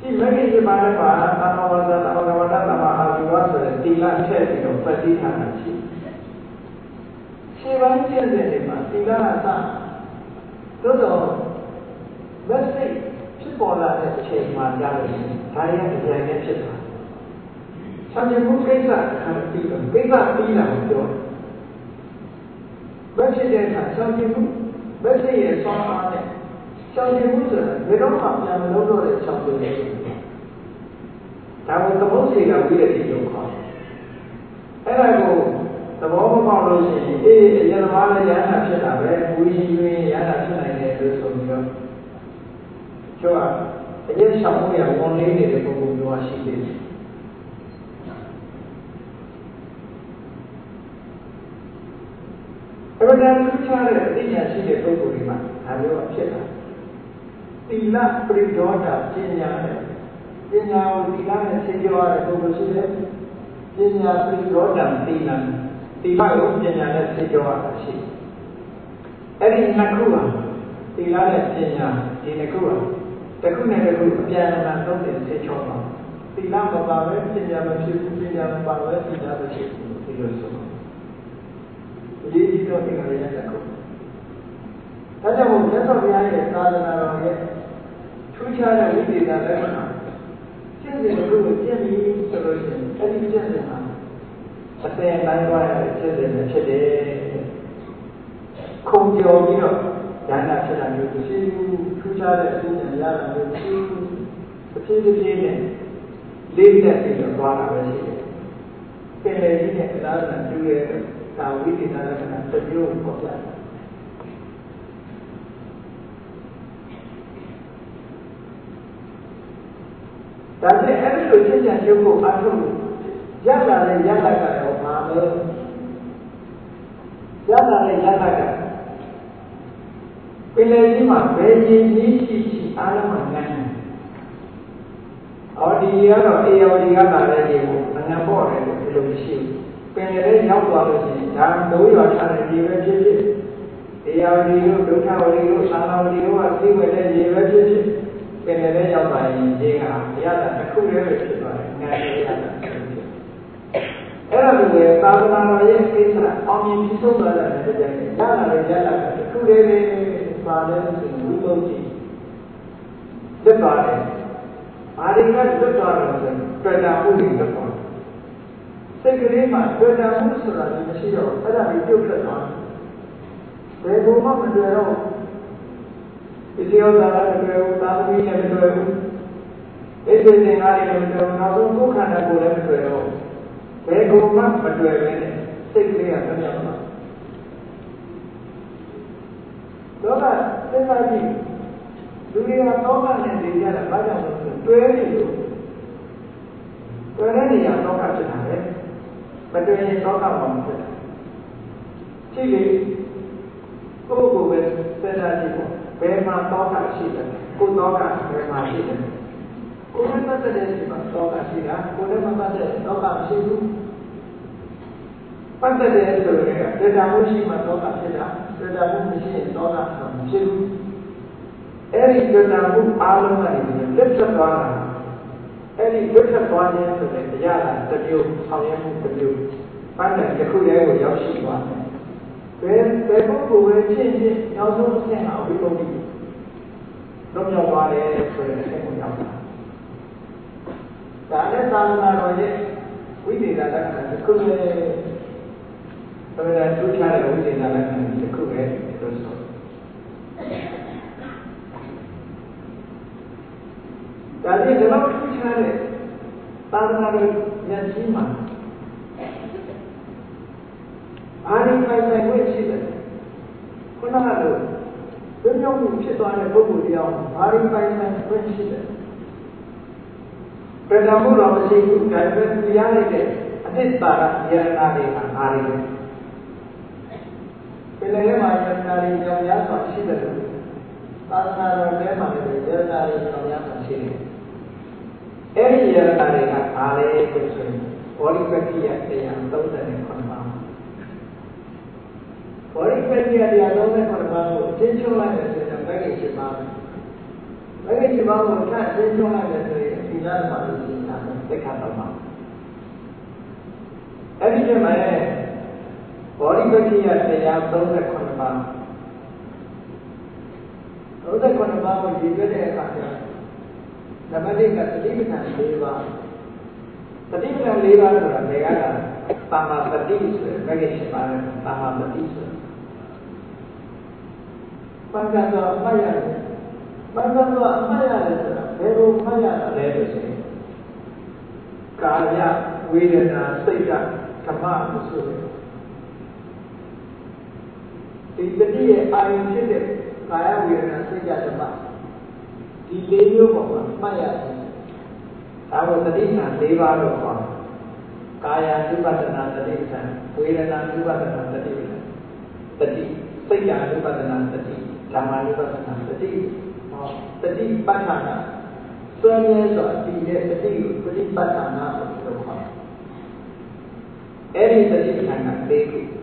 ဒီမဂ္ဂင်ဒီပါရပါသမဝဇ္ဇသမဂဝတ္တသမအာဇီဝဆိုတဲ့တိလထည့်ပြီးတော့ပတ်တိထားတာရှိခြေပိုင်းကျင့်တဲ့နေမှာသီလကစသို့တော့မက်ဆေ့ဖြစ် ပေါ်လာတဲ့အချိန်မှာကြားလို့ရှိရင်ဒါရဲ့အကြံနဲ့ဖြစ်သွား။ဆံမြမှုကိစ္စခံပြီးတော့ကိစ္စပြီးလာကိုပြောတယ်။မက်ဖြစ်တဲ့အခါဆံမြမှုမက်ဆေ့ရဲ့ဆောင်းအားနဲ့ဆံမြမှုဆိုတာဘယ်တော့မှပြန်မလုပ်တော့တဲ့ချောင်းတွေဖြစ်တယ်။ဒါကိုသမုတ်စီကဝိရတိလို့ခေါ်တယ်။အဲ့ဒါကိုသဘောမပေါက်လို့ရှိရင်အေးအရင်ကလည်းရဟန္တာဖြစ်တာပဲဝီရှင်ရင်းရဟန္တာဖြစ်နိုင်တယ်လို့ဆိုပြီးတော့ ကျောင်းအရင်ဆောင်မှုရဝန်လေးနေတဲ့ပုဂ္ဂိုလ်မျိုးရှိသေးတယ်အဲ့ဒါထူးခြားတဲ့အသိဉာဏ်ရှိတဲ့ပုဂ္ဂိုလ်တွေမှာဒါမျိုးဖြစ်တာသီလပရိဒေါတာပညာနဲ့ပညာကိုသီလနဲ့ရှင်းပြရတဲ့ပုဂ္ဂိုလ်ရှိတယ်ပညာပရိဒေါတာသီလသီလကိုပညာနဲ့သိကြရတာရှိအဲ့ဒီနှစ်ခုဟာသီလနဲ့ပညာဒီနှစ်ခုဟာ တစ်ခုနဲ့တစ်ခုအပြန်အလှန်သုံးတယ်သိချောပါသီလမပါပဲပညာမဖြစ်ဘူးပညာမပါပဲသီလမဖြစ်ဘူးဒီလိုဆိုဒီဒီတော့ဒီကလေးရဲ့တစ်ခုဒါကြောင့်မို့မြတ်စွာဘုရားရဲ့သာသနာတော်ရဲ့ထူးခြားတဲ့ဝိသေသလက္ခဏာရှင်းစဉ်တစ်ခုကိုပြည့်ပြီးဆိုလို့ရှိရင်အဲ့ဒီရှင်းစဉ်ဟာအပင်တိုင်းသွားရတဲ့ဖြစ်စဉ်နဲ့ဖြစ်တယ်ခုံကျော်ပြီးတော့ဉာဏ်ဖြစ်တာမျိုးမရှိဘူးထူး ခြားတဲ့အသိဉာဏ်ရတာမျိုးမရှိဘူးတစ်ဖြည်းဖြည်းနဲ့လေးတက်ပြီးတော့သွားတာပဲရှိတယ်ပင်လေကြီးနဲ့အလားတူတူရဲ့သာဝိသေသလက္ခဏာတစ်မျိုးပေါ်ပြတာဒါနဲ့အဲ့ဒီလိုသိဉာဏ်ရုပ်ကိုအားထုတ်လို့ရလာတဲ့ရလာကရောပါလဲရလာတဲ့ရလာက ပင်လေကြီးမှာဘယ်ရင်ကြီးရှိရှိအားလုံးမှာငန်းတယ်။အော်ဒီကတော့အေယောဒီကလာတဲ့ရေကိုအငန်ပေါ့တယ်လို့ဒီလိုမရှိဘူး။ပင်လေလေးရောက်သွားလို့ရှိရင်ဒါမိုးရွာချတဲ့ရေပဲဖြစ်ဖြစ်အေယောဒီတို့ဒုက္ခဝရီတို့သာနာဝရီတို့ကသိဝဲတဲ့ရေပဲဖြစ်ဖြစ်ပင်လေလေးရောက်သွားရင်ရေကရတာတစ်ခုလေးပဲဖြစ်သွားတယ်။ငန်းရတာအဲ့ဒါလိုပဲသာသနာတော်ရဲ့ကိစ္စအောင်မြင်ပြီးဆုံးသွားတဲ့တကြိမ်ရလာလေရလာတာတစ်ခုလေးလေး ပါလဲဆိုရင်ဝိသုဒ္ဓိလွတ်သွားတယ်ဘာတွေကလွတ်သွားတယ်ဆိုရင်တွေ့တာမှုတွေလွတ်သွားစိတ်ကလေးမှာတွေ့တာမှုဆိုတာလည်းမရှိတော့အဲ့ဒါကြီးပြုတ်ထွက်သွားတယ်ဘယ်ဘုံမှမတွေ့တော့ဒီလိုသာလည်းမတွေ့ဘူးသာသမီလည်းမတွေ့ဘူးအိစ္ဆေသင်္ကားတွေလည်းမတွေ့ဘူးနောက်ဆုံးကိုယ်ခန္ဓာကိုယ်လည်းမတွေ့တော့ဘယ်ဘုံမှမတွေ့ပဲနဲ့စိတ်ကလေးကဆက်ပြော င်းသွားတော့စဉ်းစားကြည့်လူတွေကတော့ကနဲ့နေကြတာဘာကြောင့်လဲဆိုတွဲနေလို့တွဲတဲ့နေရာတော့ကဖြစ်တာပဲမတွဲရင်တော့ကမှမဖြစ်တာကြည့်လေကိုယ့်ကိုယ်ပဲစဉ်းစားကြည့်ပေါ့ဘယ်မှာတော့ကရှိတယ်ကိုယ်တော့ကဘယ်မှာရှိတယ်ကိုယ်နဲ့ပတ်သက်တဲ့ဒီမှာတော့ကရှိတာကိုယ်နဲ့မပတ်သက်တော့ကမရှိဘူးပတ်သက်တဲ့ဆိုရင်ဒေတာမှုရှိမှတော့ကဖြစ်တာ ဒေတာမှုမရှိရင်တော့ကမရှိဘူးအဲ့ဒီဒေတာမှုအားလုံးကနေလက်ဆက်သွားတာအဲ့ဒီလက်ဆက်သွားခြင်းဆိုတဲ့တရားလာတစ်မျိုးဆောင်ရွက်မှုတစ်မျိုးပန်းတယ်တစ်ခုတည်းကိုရောက်ရှိသွားတယ်ဘယ်ဘယ်ပုဂ္ဂိုလ်ပဲဖြစ်ဖြစ်နောက်ဆုံးအဆင့်ဟာဝိပုဒ်တိတော့မြောက်သွားတယ်ဆိုတဲ့အဆင့်ကိုရောက်တာဒါနဲ့သာသနာတော်ရဲ့ဝိသေသလက္ခဏာတစ်ခုတည်း ဘယ်လိုထူးခြားတဲ့ဝိသေသလက္ခဏာတစ်ခုပဲလို့ဆိုဒါလေးဒီလောက်ထူးခြားတဲ့သာသနာတော်ဉာဏ်ကြီးမှာအာရိပိုင်ဆိုင်ဝိရှိတယ်ခုနကလိုဘုညုံမှုဖြစ်သွားတဲ့ပုဂ္ဂိုလ်တရားအာရိပိုင်ဆိုင်ဝိရှိတယ်ပြဏမှုတော်မရှိဘူးဒါပေမဲ့တရားလိုက်တဲ့အသစ္စာရယရနာတွေကအားရည် ပင်လည်းမှာယရနာတွေကြောင့်များစွာရှိတယ်လို့သာသနာတော်ထဲမှာလည်းယရနာတွေကြောင့်များစွာရှိတယ်အဲ့ဒီယရနာတွေကအားလေဆိုရင်ဘောဓိပတိယတရား39ပါးဘောဓိပတိယတရား39ပါးကိုအချင်းချုပ်လိုက်တယ်ဆိုရင်မဂ္ဂင်7ပါးမဂ္ဂင်7ပါးကိုထပ်အချင်းချုပ်လိုက်တယ်ဆိုရင်ဒီလားမှာလို့ရှိတာသိက္ခာတော်မှာအဲ့ဒီကျမှ ဘောဓိပတိယတရား39ပါး39ပါးကိုရည်ရွယ်တဲ့အခါကျနံပါတ်1ကသတိပဋ္ဌာန်၄ပါးသတိပဋ္ဌာန်၄ပါးဆိုတာဘယ်ကလာတာမာပတိဆိုတဲ့မဂ္ဂင်7ပါးနဲ့တာမာပတိဆိုပဉ္စသောအမှတ်ရတယ်ပဉ္စသောအမှတ်ရတယ်ဆိုတာဘယ်လိုမှတ်ရတာလဲလို့ဆိုရင်ကာယဝေဒနာစိတ်ဓာတ်ဓမ္မလို့ဆိုတယ် ဒီတတိယအာယုဖြစ်တဲ့ကာယဝေဒနာစိတ်ကြဓမ္မဒီလေးမျိုးပေါ်မှာမှတ်ရတယ်ဒါတော့တတိယ၄ပါးတော့ပါကာယသုပတနာတတိယဝေဒနာသုပတနာတတိယတတိစိတ်ကြသုပတနာတတိဓမ္မသုပတနာတတိဟောတတိပဋ္ဌာနာစွမ်းမြဲစွာတည်တဲ့တတိကိုပฏิပဋ္ဌာနာလို့ခေါ်တယ်အဲ့ဒီတတိခန္ဓာ၄ခု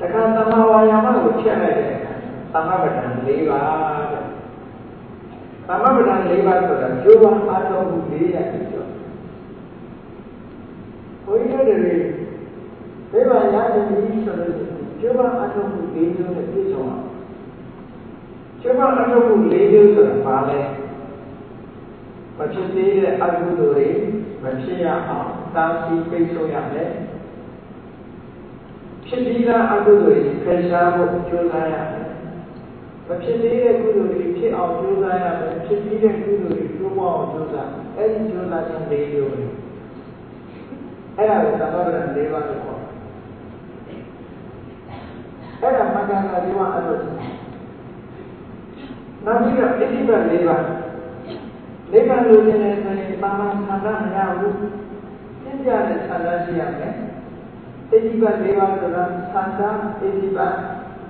တခါသမာဝါယာမကိုချက်လိုက်တဲ့အခါသမပဋ္ဌာန်၄ပါးတဲ့သမပဋ္ဌာန်၄ပါးဆိုတာကျိုးပန်းအားလုံးကို၄ရပြီဆိုဘုန်းကြီးတို့တွေဒီမှာရတယ်ကြီးဆိုလို့ကျိုးပန်းအားလုံးကို၄မျိုးနဲ့ပြည့်စုံအောင်ကျိုးပန်းအားလုံးကို၄မျိုးဆိုတာဘာလဲမဖြစ်သေးတဲ့အကုသိုလ်တွေမဖြစ်ရအောင်တားဆီးပိတ်ဆို့ရမယ် ဖြစ်ပြီးသားအကုသိုလ်တွေဖယ်ရှားဖို့ကြိုးစားရမယ်မဖြစ်သေးတဲ့ကုသိုလ်တွေဖြစ်အောင်ကြိုးစားရမယ်ဖြစ်ပြီးတဲ့ကုသိုလ်တွေကျိုးပေါအောင်ကြိုးစားအဲ့ဒီကြိုးစားခြင်းလေးမျိုးပဲအဲ့ဒါကိုသမဗရ၄ပါးလို့ခေါ်အဲ့ဒါမှန်ကန်တာဒီမှာအဲ့လိုနောက်ပြီးတော့အဋ္ဌိပတ်၄ပါးလေးပါးလို့နေတယ်ဆိုရင်ပါမန်ဆန္ဒမရဘူးသိကြတဲ့ဆန္ဒရှိရမယ် အဋ္ဌိပတ်၄ပါးဆိုတာဆန္ဒအဋ္ဌိပတ်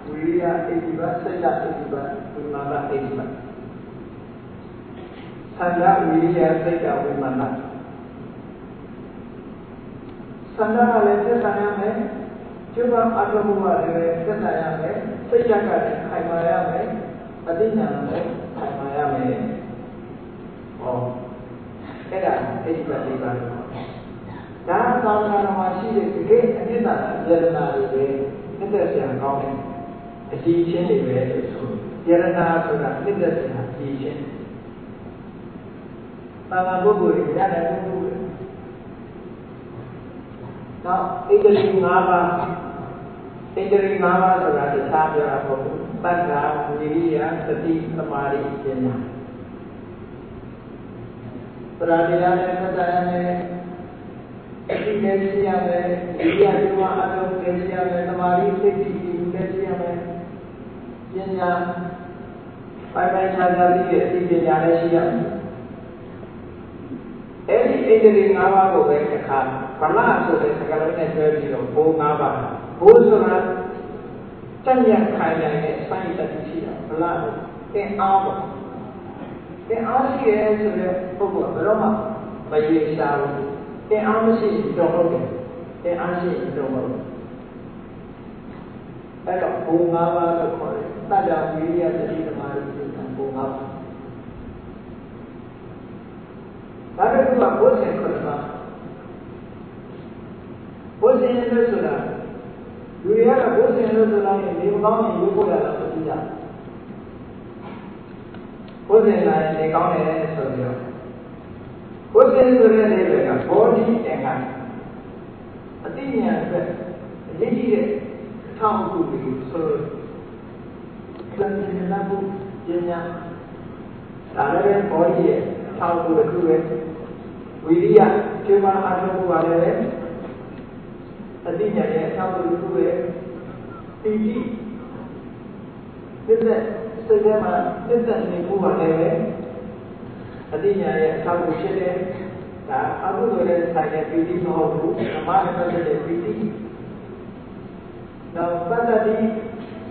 ဝိရိယအဋ္ဌိပတ်စိတ်ဓာတ်အဋ္ဌိပတ်ဝိမာနအဋ္ဌိပတ်ဆန္ဒဝိရိယစိတ်ဓာတ်ဝိမာနဆန္ဒကလည်းသက်ဆိုင်ရမယ်ကျုပ်ကအထုမှုကလည်းသက်ဆိုင်ရမယ်စိတ်ဓာတ်ကလည်းခိုင်မာရမယ်အသိဉာဏ်လည်းခိုင်မာရမယ်ဟောအဲ့ဒါအဋ္ဌိပတ်၄ပါးလို့ ဒါသာသနာတော်မှာရှိတဲ့ဒီကိအနိစ္စယရနာတွေပဲနှစ်သက်ဆရာကောင်းတယ်အကြည့်ချင်းတွေပဲလို့ဆိုယရနာဆိုတာနှစ်သက်ဆရာအကြည့်ချင်းသာမန်ပုဂ္ဂိုလ်တွေရတယ်ပုဂ္ဂိုလ်တွေနောက်ဣတ္တရီ၅ပါးဣတ္တရီ၅ပါးဆိုတာတခြားပြောတာမဟုတ်ဘူးတက္ကဝိရိယသတိသမာဓိပညာပရာတရားနဲ့သတ္တရနဲ့ အတိနဲ့ရှိရမယ်ဝိရိယဒီမှာအလုံးနဲ့ရှိရမယ်သမာဓိစိတ်တည်တည်နဲ့ရှိရမယ်ပညာပိုင်ပိုင်ခြားခြားပြီးတဲ့အသိပညာလည်းရှိရမယ်အဲ့ဒီဣတ္တရီ၅ပါးကိုပဲတစ်ခါဗလဆိုတဲ့စကားလုံးနဲ့တွဲပြီးတော့ဘိုး၅ပါးဘိုးဆိုတာတညံခိုင်နိုင်တဲ့စိုင်းတတိရှိတာဗလသင်အားပေါ့သင်အားရှိရဲဆိုတဲ့ပုဂ္ဂိုလ်ကဘယ်တော့မှမရေရှားဘူး သင်အားမရှိရင်တော့ဟုတ်တယ်သင်အားရှိရင်တော့မဟုတ်အဲ့တော့ဘုံ၅ပါးလို့ခေါ်တယ်တတ္တဝိရိယသတိသမာဓိဘုံ၅ပါးဒါပေမဲ့ဘုဇင်ခုနကဘုဇင်လို့ဆိုတာလူတွေကဘုဇင်လို့ဆိုတာနေမကောင်းရင်ရုပ်ဖို့ရတာမသိကြဘုဇင်လာရင်နေကောင်းတယ်ဆိုပြီးတော့ ဘုဇင်ဆိုတဲ့နေတွေကဘောဓိအင်္ဂါအတိညာအတွက်အရေးကြီးတဲ့အထောက်အကူတွေဆိုလို့ကံဉာဏ်ဘုပညာဒါလည်းဘောဓိရဲ့အထောက်အကူတစ်ခုပဲဝိရိယကျေမအားထုတ်ဖို့ပါလေအတိညာရဲ့အထောက်အကူတစ်ခုပဲပီတိသစ္စာစိတ်ထဲမှာသစ္စာနေဖို့ပါလေ အတိညာရဲ့အထောက်အကူဖြစ်တယ်ဒါအကုသိုလ်ရဲ့ဆိုင်တဲ့ပီတိမဟုတ်ဘူးဓမ္မနဲ့ပတ်သက်တဲ့ပီတိနောက်ပတ္တတိ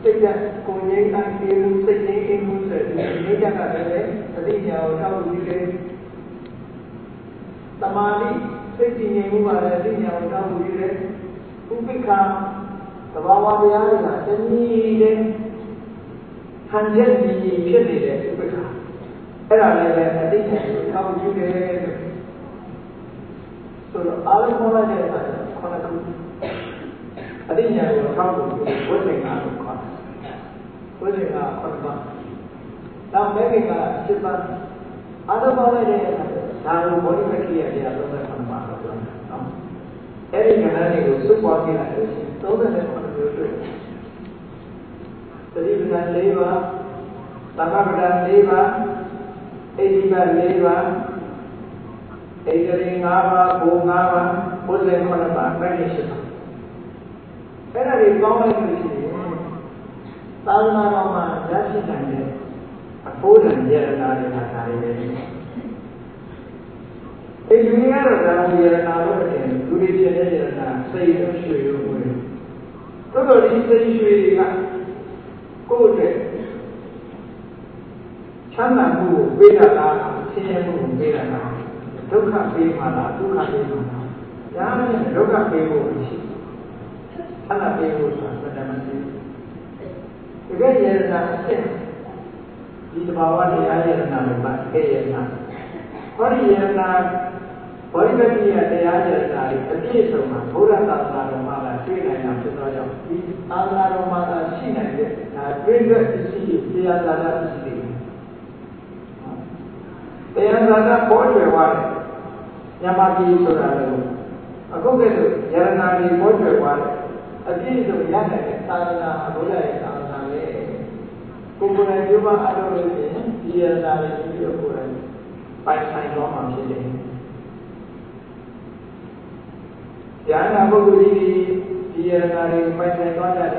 စိတ်ကကိုငြိမ်းအပြေမှုစိတ်ငြိမ်းအမှုဆိုတဲ့ဒီနေ့ကလည်းအတိညာကိုထောက်ပြီးတယ်တမာတိစိတ်တည်ငြိမ်မှုပါလေအတိညာကိုထောက်ပြီးတယ်ဥပိ္ပခာသဘာဝတရားတွေကတနည်းတဲ့ဟန်ချက်ကြီးဖြစ်နေတဲ့ဥပိ္ပခာ အဲ့ဒါလည်းပဲအတိညာကိုထောက်ပြီးတယ်ဆိုတော့အားလုံးခေါ်လိုက်တဲ့အခါကျခုနကအတိညာကိုထောက်ဖို့ဝိသင်္ကာလို့ခေါ်တယ်ဝိသင်္ကာခုနကနောက်မဲခင်က7ပါးအားလုံးခေါ်လိုက်တဲ့အခါဒါကိုဘောဓိမခိယတရား39ပါးလို့ပြောတယ်နော်အဲ့ဒီကဏ္ဍတွေကိုစုပွားကြည့်လိုက်လို့ရှိရင်39မျိုးတွေ့သတိပဋ္ဌာန်၄ပါးသမပဋ္ဌာန်၄ပါး အိဋ္ဌိပတ်၄ပါးဣတရီ၅ပါးဘုံ၅ပါးဘုဇင်9ပါးပဲရှိပါအဲ့ဒါတွေကောင်းလိုက်လို့ရှိရင်သာသနာတော်မှာရရှိနိုင်တဲ့အဖို့တန်ယရနာတွေဟာဒါတွေပဲအဲ့ဒီလူတွေကတော့ဒါယရနာလို့တဲ့လူတွေဖြစ်တဲ့ယရနာစိတ်ရွှေရွှေဝင်တော်တော်ဒီစိတ်ရွှေတွေကကိုယ့်အတွက် ချမ်းသာမှုကိုပေးတာလားဆင်းရဲမှုကိုပေးတာလားဒုက္ခပေးမှလားဒုက္ခပေးမှလားဒါနဲ့ဒုက္ခပေးဖို့ရှိဆန္ဒပေးဖို့ဆိုတာတမန်ကြီးတကယ်ရတာအစ်ဒီတဘာဝတရားရတာလည်းပါတကယ်ရတာဟောဒီရတာဘောဓိပတိယတရားရတာလေးအပြည့်စုံမှာဘုရားသာသနာတော်မှာတွေ့နိုင်တာဖြစ်သောကြောင့်ဒီသာသနာတော်မှာရှိနိုင်တဲ့ဒါတွေ့တဲ့ပစ္စည်းတရားသာသပစ္စည်း တွေတရားသာသပေါ်ကျွယ်သွားတယ်ညမကြီးဆိုတာလည်းအခုကဲ့သို့ယရနာတွေပေါ်ကျွယ်သွားတယ်အပြည့်စုံရနိုင်တဲ့သာသနာဘုရားရဲ့သာသနာလေကိုယ်ကိုယ်တိုင်ပြုပါအလုပ်လို့ရှိရင်ဒီယရနာတွေပြီးတော့ကိုယ်တိုင်ပိုင်ဆိုင်သွားမှာဖြစ်တယ်ဉာဏ်နာပုဂ္ဂိုလ်ကြီးဒီယရနာတွေပိုင်ဆိုင်သွားကြတ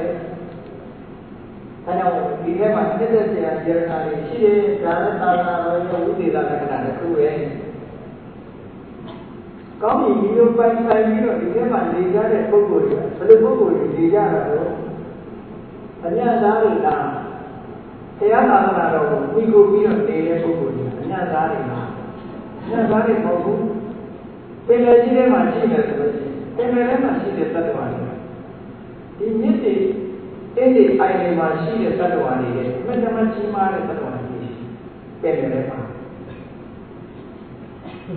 ယ်အဲကြောင့်ဒီထဲမှာပြည့်တဲ့ဆရာယရနာတွေရှိတယ်ဒါနဲ့သာသနာတော်ရဲ့ဝိသေသလက္ခဏာတစ်ခုပဲကောင်းပြီဒီလိုပိုင်ဆိုင်ပြီးတော့ဒီထဲမှာနေကြတဲ့ပုဂ္ဂိုလ်တွေကဘယ်လိုပုဂ္ဂိုလ်တွေနေကြတာတော့အညာသားတွေလားတရားသာသနာတော်ကိုပြီးကိုပြီးတော့နေတဲ့ပုဂ္ဂိုလ်တွေအညာသားတွေလားအညာသားတွေမဟုတ်ဘူးပင်လယ်ကြီးထဲမှာရှိတယ်ဆိုလို့ရှိရင်ပင်လယ်ထဲမှာရှိတဲ့သတ္တဝါတွေဒီမြစ်တွေ အဲ့ဒီအိုင်တွေမှာရှိတဲ့သတ္တဝါတွေရဲ့အမှန်တမ်းကြီးမားတဲ့သတ္တဝါတွေရှိပင်လယ်ထဲမှာ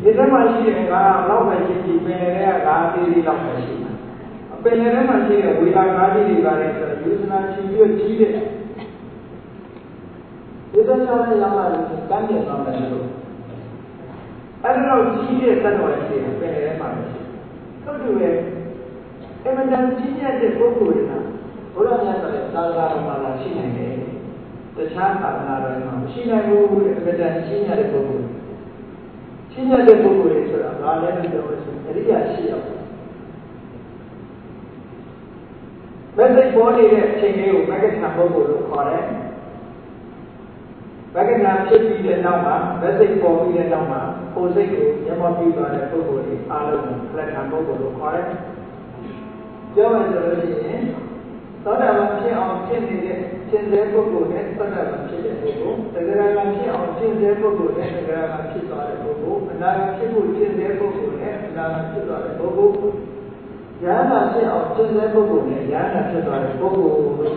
ဒီထဲမှာရှိတဲ့ငါလောက်ပဲရှိရှိပင်လယ်ထဲကငါသေးသေးလောက်ပဲရှိတယ်ပင်လယ်ထဲမှာရှိတဲ့ဝေလာငါးကြီးတွေပါလေဆိုတော့ယူဇနာချီပြီးကြီးတဲ့ဒီသက်ချောင်းနဲ့ရောက်လာလို့ကမ်းပြန်သွားတယ်လို့အဲ့ဒါတော့ကြီးတဲ့တတ်တော်ရှိတယ်ပင်လည်းမှာရှိဟုတ်တယ်ပဲအမှန်တန်ကြီးမြတ်တဲ့ပုဂ္ဂိုလ်တွေက ဘုရားမြတ်စွာဘုရားသာသနာတော်မှာလာရှိနိုင်တယ်တခြားသာသနာတော်မှာမရှိနိုင်ဘူးအမှန်တန်ကြီးမြတ်တဲ့ပုဂ္ဂိုလ်ကြီးမြတ်တဲ့ပုဂ္ဂိုလ်တွေဆိုတာဘာလဲလို့ပြောလို့ရှိရင်အရိယာရှိရောက်မက်ဆေ့ပေါ်နေတဲ့အချိန်လေးကိုမဂ္ဂထပုဂ္ဂိုလ်လို့ခေါ်တယ်ဘဂနာဖြစ်ပြီးတဲ့နောက်မှာမက်ဆေ့ပေါ်ပြီးတဲ့နောက်မှာကိုယ်စိတ်ကိုညမပြီးသွားတဲ့ပုဂ္ဂိုလ်တွေအားလုံးကိုလက်ခံပုဂ္ဂိုလ်လို့ခေါ်တယ်။ပြောမယ်ဆိုလို့ရှိရင် သောတာပန်ဖြစ်အောင်ဖြစ်နေတဲ့ရှင်သေးပုဂ္ဂိုလ်နဲ့သောတာပန်ဖြစ်တဲ့ပုဂ္ဂိုလ်တဂရကဖြစ်အောင်ရှင်သေးပုဂ္ဂိုလ်နဲ့တဂရကဖြစ်သွားတဲ့ပုဂ္ဂိုလ်အနာဂတ်ဖြစ်ဖို့ရှင်သေးပုဂ္ဂိုလ်နဲ့အနာဂတ်ဖြစ်သွားတဲ့ပုဂ္ဂိုလ်ဉာဏ်သာဖြစ်အောင်ရှင်သေးပုဂ္ဂိုလ်နဲ့ဉာဏ်သာဖြစ်သွားတဲ့ပုဂ္ဂိုလ်လို့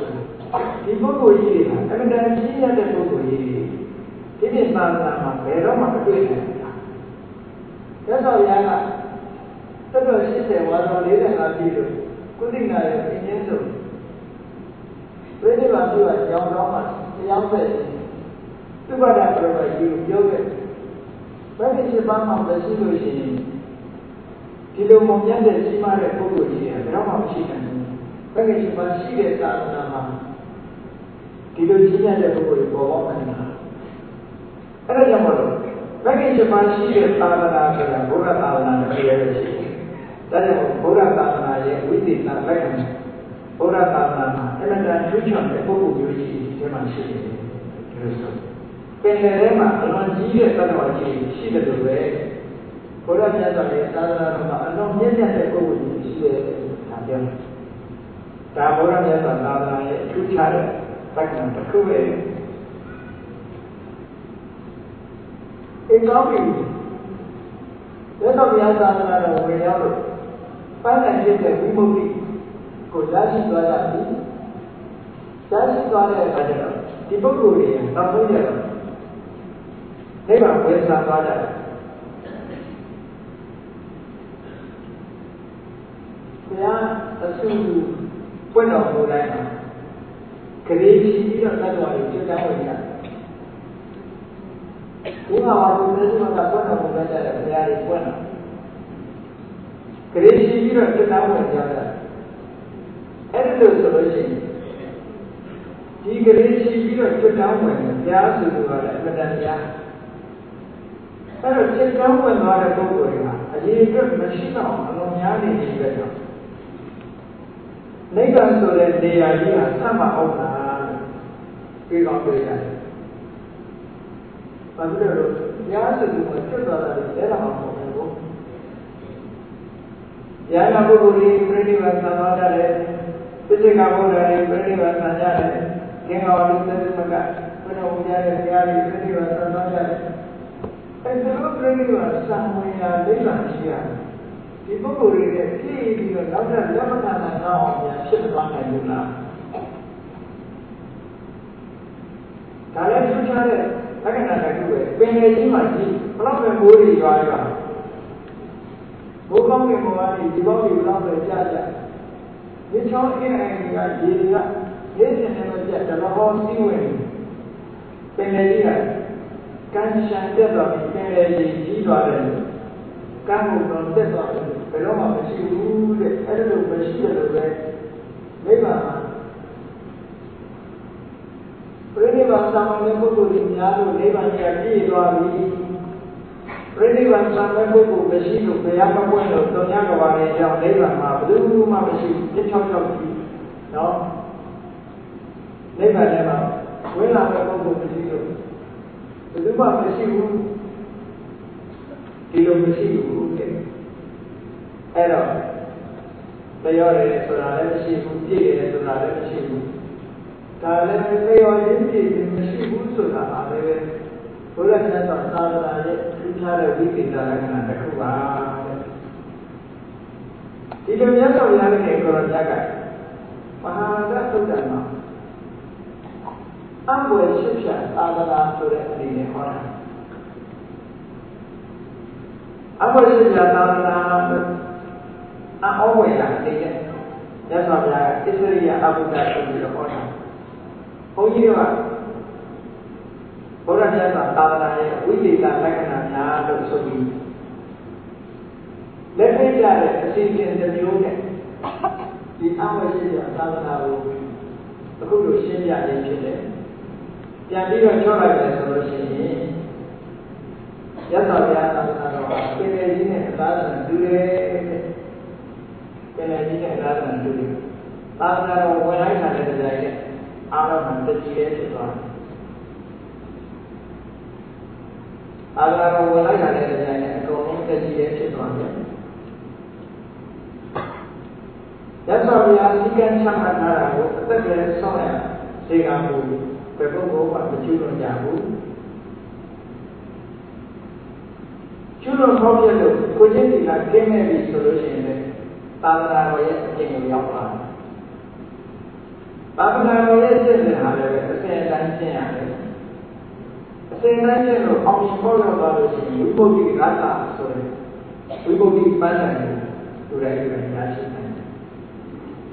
ဒီပုဂ္ဂိုလ်ကြီးတွေကအမှန်တန်ကြီးရတဲ့ပုဂ္ဂိုလ်ကြီးတွေဒီနေ့သာသနာမှာဘယ်တော့မှမတွေ့နိုင်ဘူး။သက်တော်ရကသက်တော်80ဝါတော်45ပြည့်လို့ကုသနာရဲ့အင်းင်းဆုံး ပြိဋိဘာပြုကကြောင်းတော်မှာတရားဖက်သူပါဒပရမကြီးကိုပြောခဲ့။ဘယ်ဒီချက်ပါမှမရှိလို့ရှိရင်ဒီလိုမမြတ်တဲ့ကြီးမားတဲ့ပုဂ္ဂိုလ်ကြီးတွေကဘယ်တော့မှမရှိနိုင်ဘူး။ဘယ်ဒီချက်ပါရှိတဲ့သာသနာမှာဒီလိုကြီးမြတ်တဲ့ပုဂ္ဂိုလ်တွေပေါ်ပေါက်နေတာ။အဲ့ဒါကြောင့်မလို့မဂ္ဂင်7ပါးရှိတဲ့သာသနာဆိုတာဘုရားသာသနာတစ်ခုရဲ့ရှိတယ်။ဒါကြောင့်ဘုရားသာသနာရဲ့ဝိသေသလက္ခဏာ ဘုရားသာသနာမှာအမှန်တန်ထူးခြားတဲ့ပုဂ္ဂိုလ်မျိုးကြီးဒီမှာရှိတယ်။ဒီလိုဆိုပင်လယ်ထဲမှာအလွန်ကြီးတဲ့သတ္တဝါကြီးရှိတယ်လို့ပဲဘုရားမြတ်စွာဘုရားသာသနာတော်မှာအလွန်မြင့်မြတ်တဲ့ပုဂ္ဂိုလ်ကြီးရှိတယ်ဒါပြောတယ်။ဒါဘုရားမြတ်စွာသာသနာရဲ့ထူးခြားတဲ့လက္ခဏာတစ်ခုပဲ။အကောင်းပြီဘယ်တော့ဘုရားသာသနာတော်ဝင်ရောက်လို့ပန်းနိုင်ဖြစ်တဲ့ဝိမု ക്തി ကိုရရှိသွားကြပြီရရှိသွားတဲ့အခါကျတော့ဒီပုဂ္ဂိုလ်တွေနောက်ဆုံးကြတော့နိဗ္ဗာန်ဝေစာသွားကြတယ်ဘုရားအဆုပွင့်တော်မူတိုင်းမှာခရီးရှိပြီးတော့တတ်တော်ကိုကျွတ်တောင်းဝင်ကြတယ်ဒီမှာဘာလို့လဲဆိုတော့ပွင့်တော်မူကြတဲ့ဘုရားတွေပွင့်တော်ခရီးရှိပြီးတော့ကျွတ်တောင်းဝင်ကြတယ် အဲ့ဒီလိုဆိုလို့ရှိရင်ဒီကလေးရှိပြီးတော့ကျွတ်တောင်းဝင်တယ်ဘုရားဆိုလိုရတယ်အမှန်တရားအဲ့တော့ကျွတ်တောင်းဝင်သွားတဲ့ပုဂ္ဂိုလ်တွေကအရေးအတွက်မရှိတော့အလုံးများနေပြီပဲတော့နိဗ္ဗာန်ဆိုတဲ့နေရာကြီးဟာဆက်မအောင်လားပြေကောင်းပြေရတယ်ဘာဖြစ်လို့လဲဘုရားဆိုလိုကျွတ်သွားတာလည်းလဲတာမှမဟုတ်ဘူးဉာဏ်ပုဂ္ဂိုလ်ကြီးပြိဋိဘံသံသွားကြတယ် သစ္စေကဘုရားတွေပြိဋိဘံသံကြတယ်သင်္ဃဝလူသစ္စေမကဘုရားဘုရားရဲ့ဘုရားတွေပြိဋိဘံသံသွားကြတယ်အဲဒီလိုပြိဋိဘံသံဝင်ရာလိမ့်လာရှိရတယ်ဒီပုဂ္ဂိုလ်တွေနဲ့ပြည့်ပြီးတော့နောက်ထပ်လက်မခံနိုင်အောင်ပြန်ဖြစ်သွားနိုင်လို့လားဒါလည်းထူးခြားတဲ့လက္ခဏာတစ်ခုပဲပင်လေကြီးမှာကြီးဘလောက်ပဲမိုးတွေရွာရွာဘိုးကောင်းကင်ဘဝကြီးဒီဘောက်ကြီးဘလောက်ပဲကြာကြာ ဒီချောင်းအင်းအိမ်ကရေတွေကနေ့စဉ်နဲ့မပြတ်တလဟောစီးဝင်ပင်လေကြီးကကန်းရှန်တက်သွားပြီးပင်လေကြီးကြီးသွားတယ်ကန်းကိုတော့တက်သွားတယ်ဘယ်တော့မှမရှိဘူးတဲ့အဲ့ဒါလိုမရှိတယ်လို့ပဲမိဘမှာပြိဋိဘံသာမန်ပုဂ္ဂိုလ်ကြီးများလို့နိဗ္ဗာန်ကြီးပြည့်သွားပြီ ပြိဋိဘံသာမန်ပုဂ္ဂိုလ်မရှိလို့ဘုရားမပွင့်လို့တုံညာကဘာနဲ့ကြောင့်နိဗ္ဗာန်မှာဘယ်သူမှမရှိတစ်ချောင်းချောင်းကြီးနော်နိဗ္ဗာန်ထဲမှာဝင်လာတဲ့ပုဂ္ဂိုလ်မရှိလို့ဘယ်သူမှမရှိဘူးဒီလိုမရှိဘူးတဲ့အဲ့တော့တရားရယ်ဆိုတာလည်းမရှိဘူးပြည့်ရယ်ဆိုတာလည်းမရှိဘူးဒါလည်းတရားရင်းပြည့်မရှိဘူးဆိုတာအားလည်း ဘုရားမြတ်စွာသာသနာရဲ့ထူးခြားတဲ့ဝိသေသလက္ခဏာတစ်ခုပါဒီလိုမြတ်စွာဘုရားရဲ့ကိုရောမြတ်ကမဟာသသုတ္တမှာအံွယ်ရှိဖြာသာသနာဆိုတဲ့အနေနဲ့ဟောတာအဘိဓိယသာသနာအဩဝေယနေတဲ့မြတ်စွာဘုရားကဣသရိယအဘုဒ္ဓဆိုပြီးတော့ဟောတာဘုန်းကြီးက ဘုရားမြတ်စွာသာသနာရဲ့ဝိသေသလက္ခဏာများလို့ဆိုပြီးလက်တွေ့ကြတဲ့အစီအစဉ်တစ်မျိုးနဲ့ဒီအဝရှိရသာသနာကိုအခုလိုရှင်းပြရခြင်းဖြစ်တယ်။ပြန်ပြီးတော့ပြောလိုက်မယ်ဆိုလို့ရှိရင်ရသော်ဘုရားသာသနာတော်ပင်လေကြီးနဲ့အသာသနာတူတယ်ပင်လေကြီးနဲ့အသာသနာတူတယ်သာသနာတော်ဝင်လိုက်တာတဲ့တရားရဲ့အားလုံးမှာတကြည်ရဲ့ဖြစ်သွားတယ် အာဂါရဝင်လိုက်တာတဲ့တရားရဲ့အကုန်လုံးတကြည်ရဲ့ဖြစ်သွားတယ်ရသော်ဘုရားစီကံချမှတ်ထားတာကိုအသက်ကြီးဆောင်းရစေကမှုဘယ်ပုဂ္ဂိုလ်မှမကျွလွန်ကြဘူးကျွလွန်ဖို့ပြလို့ကိုချင်းဒီကကင်းနေပြီဆိုလို့ရှိရင်လည်းသာသနာတော်ရဲ့အကျင့်ကိုရောက်လာတယ်သာသနာတော်ရဲ့ကျင့်စဉ်ဟာလည်းအစဉ်အတိုင်းကျင့်ရတယ် အစဉ်တိုင်းကျင့်လို့အောင်မြင်ဖို့ရောက်သွားလို့ရှိရင်ဝိပုဒ္ဓိရတ္တဆိုရင်ဝိပုဒ္ဓိပန်းဆိုင်ကိုတူတယ်တူတယ်ရရှိတယ်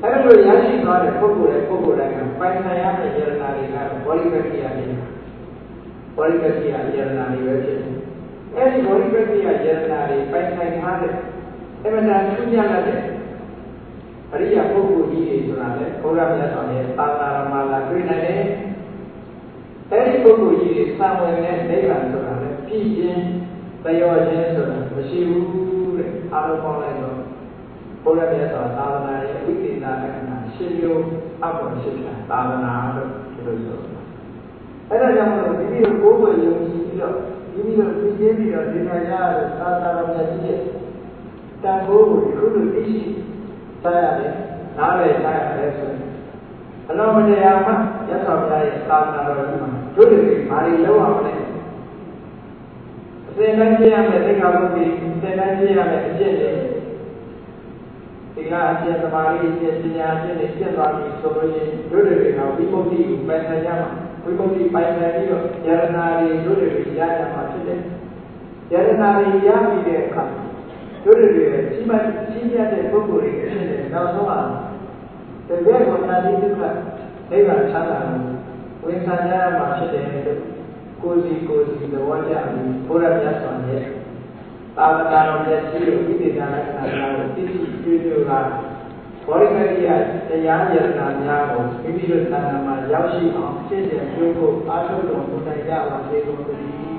အဲ့လိုရရှိသွားတဲ့ပုဂ္ဂိုလ်ရဲ့ပုဂ္ဂိုလ်တိုင်းကပိုင်ဆိုင်ရမယ့်ယရနာတွေကတော့ဘောရိပတိယတွေဘောရိပတိယယရနာတွေပဲဖြစ်တယ်။အဲ့ဒီဘောရိပတိယယရနာတွေပိုင်ဆိုင်ထားတဲ့အမှန်တန်ထူးခြားတဲ့အရိယာပုဂ္ဂိုလ်ကြီးတွေဆိုတာလေဘုရားမြတ်စွာဘုရားသာသနာမှာလာတွေ့နိုင်တယ်။ အဲ့ဒီပုဂ္ဂိုလ်ကြီးတွေစံဝင်တဲ့နိဗ္ဗာန်ဆိုတာလေဖြစ်ခြင်းတယောခြင်းဆိုတာမရှိဘူးတဲ့အားလုံးပေါင်းလိုက်တော့ဘုရားမြတ်စွာသာသနာရဲ့ဝိသေသလက္ခဏာရှင်းမျိုးအပေါ်ရှိတာသာသနာလို့ဒီလိုဆိုအဲ့ဒါကြောင့်မို့ဒီလိုကိုယ်ကိုယုံကြည်ပြီးတော့ဒီလိုသိချင်းပြီးတော့ဒီမှာရတဲ့သာသနာမြတ်ကြီးရဲ့တန်ဖိုးကိုဒီလိုသိရှိစားရတယ်နားလည်စားရတယ်ဆိုရင်အလုံးမတရားမှရသော်ဘုရားရဲ့သာသနာတော်ကြီးမှာ တို့တွေဘာတွေလောက်အောင်လဲအစဉ်တိုင်းပြရမယ်သိက္ခာပုဒ်ကြီးအစဉ်တိုင်းပြရမယ်အကျင့်တွေဒီကအကျင့်သမာဓိအကျင့်ပညာအကျင့်တွေကျင့်သွားပြီဆိုလို့ရှိရင်တို့တွေကဝိပုဒ္ဓိကိုပိုင်ဆိုင်ကြမှာဝိပုဒ္ဓိပိုင်ဆိုင်ပြီးတော့ယရနာတွေတို့တွေရကြမှာဖြစ်တယ်ယရနာတွေရပြီးတဲ့အခါတို့တွေကြီးမကြီးမြတ်တဲ့ပုဂ္ဂိုလ်တွေဖြစ်တယ်နောက်ဆုံးမှာတကယ်ကိုသာတိဒုက္ခနိဗ္ဗာန်ချမ်းသာကို ဝင်စားကြရမှာဖြစ်တယ်လို့ကိုယ်စီကိုယ်စီသဘောကျပြီးဘုရားမြတ်စွာဘုရားသာဝကတော်ရဲ့ရှိလို့ဣတိဒါနခဏကိုသိသိတွေ့တွေ့ကဘောရိမတိယတရားယရနာများကိုမိမိတို့သာနာမှာရောက်ရှိအောင်ရှင်းတဲ့ပြုဖို့အားထုတ်တော်မူနိုင်ကြပါစေကုန်သတည်း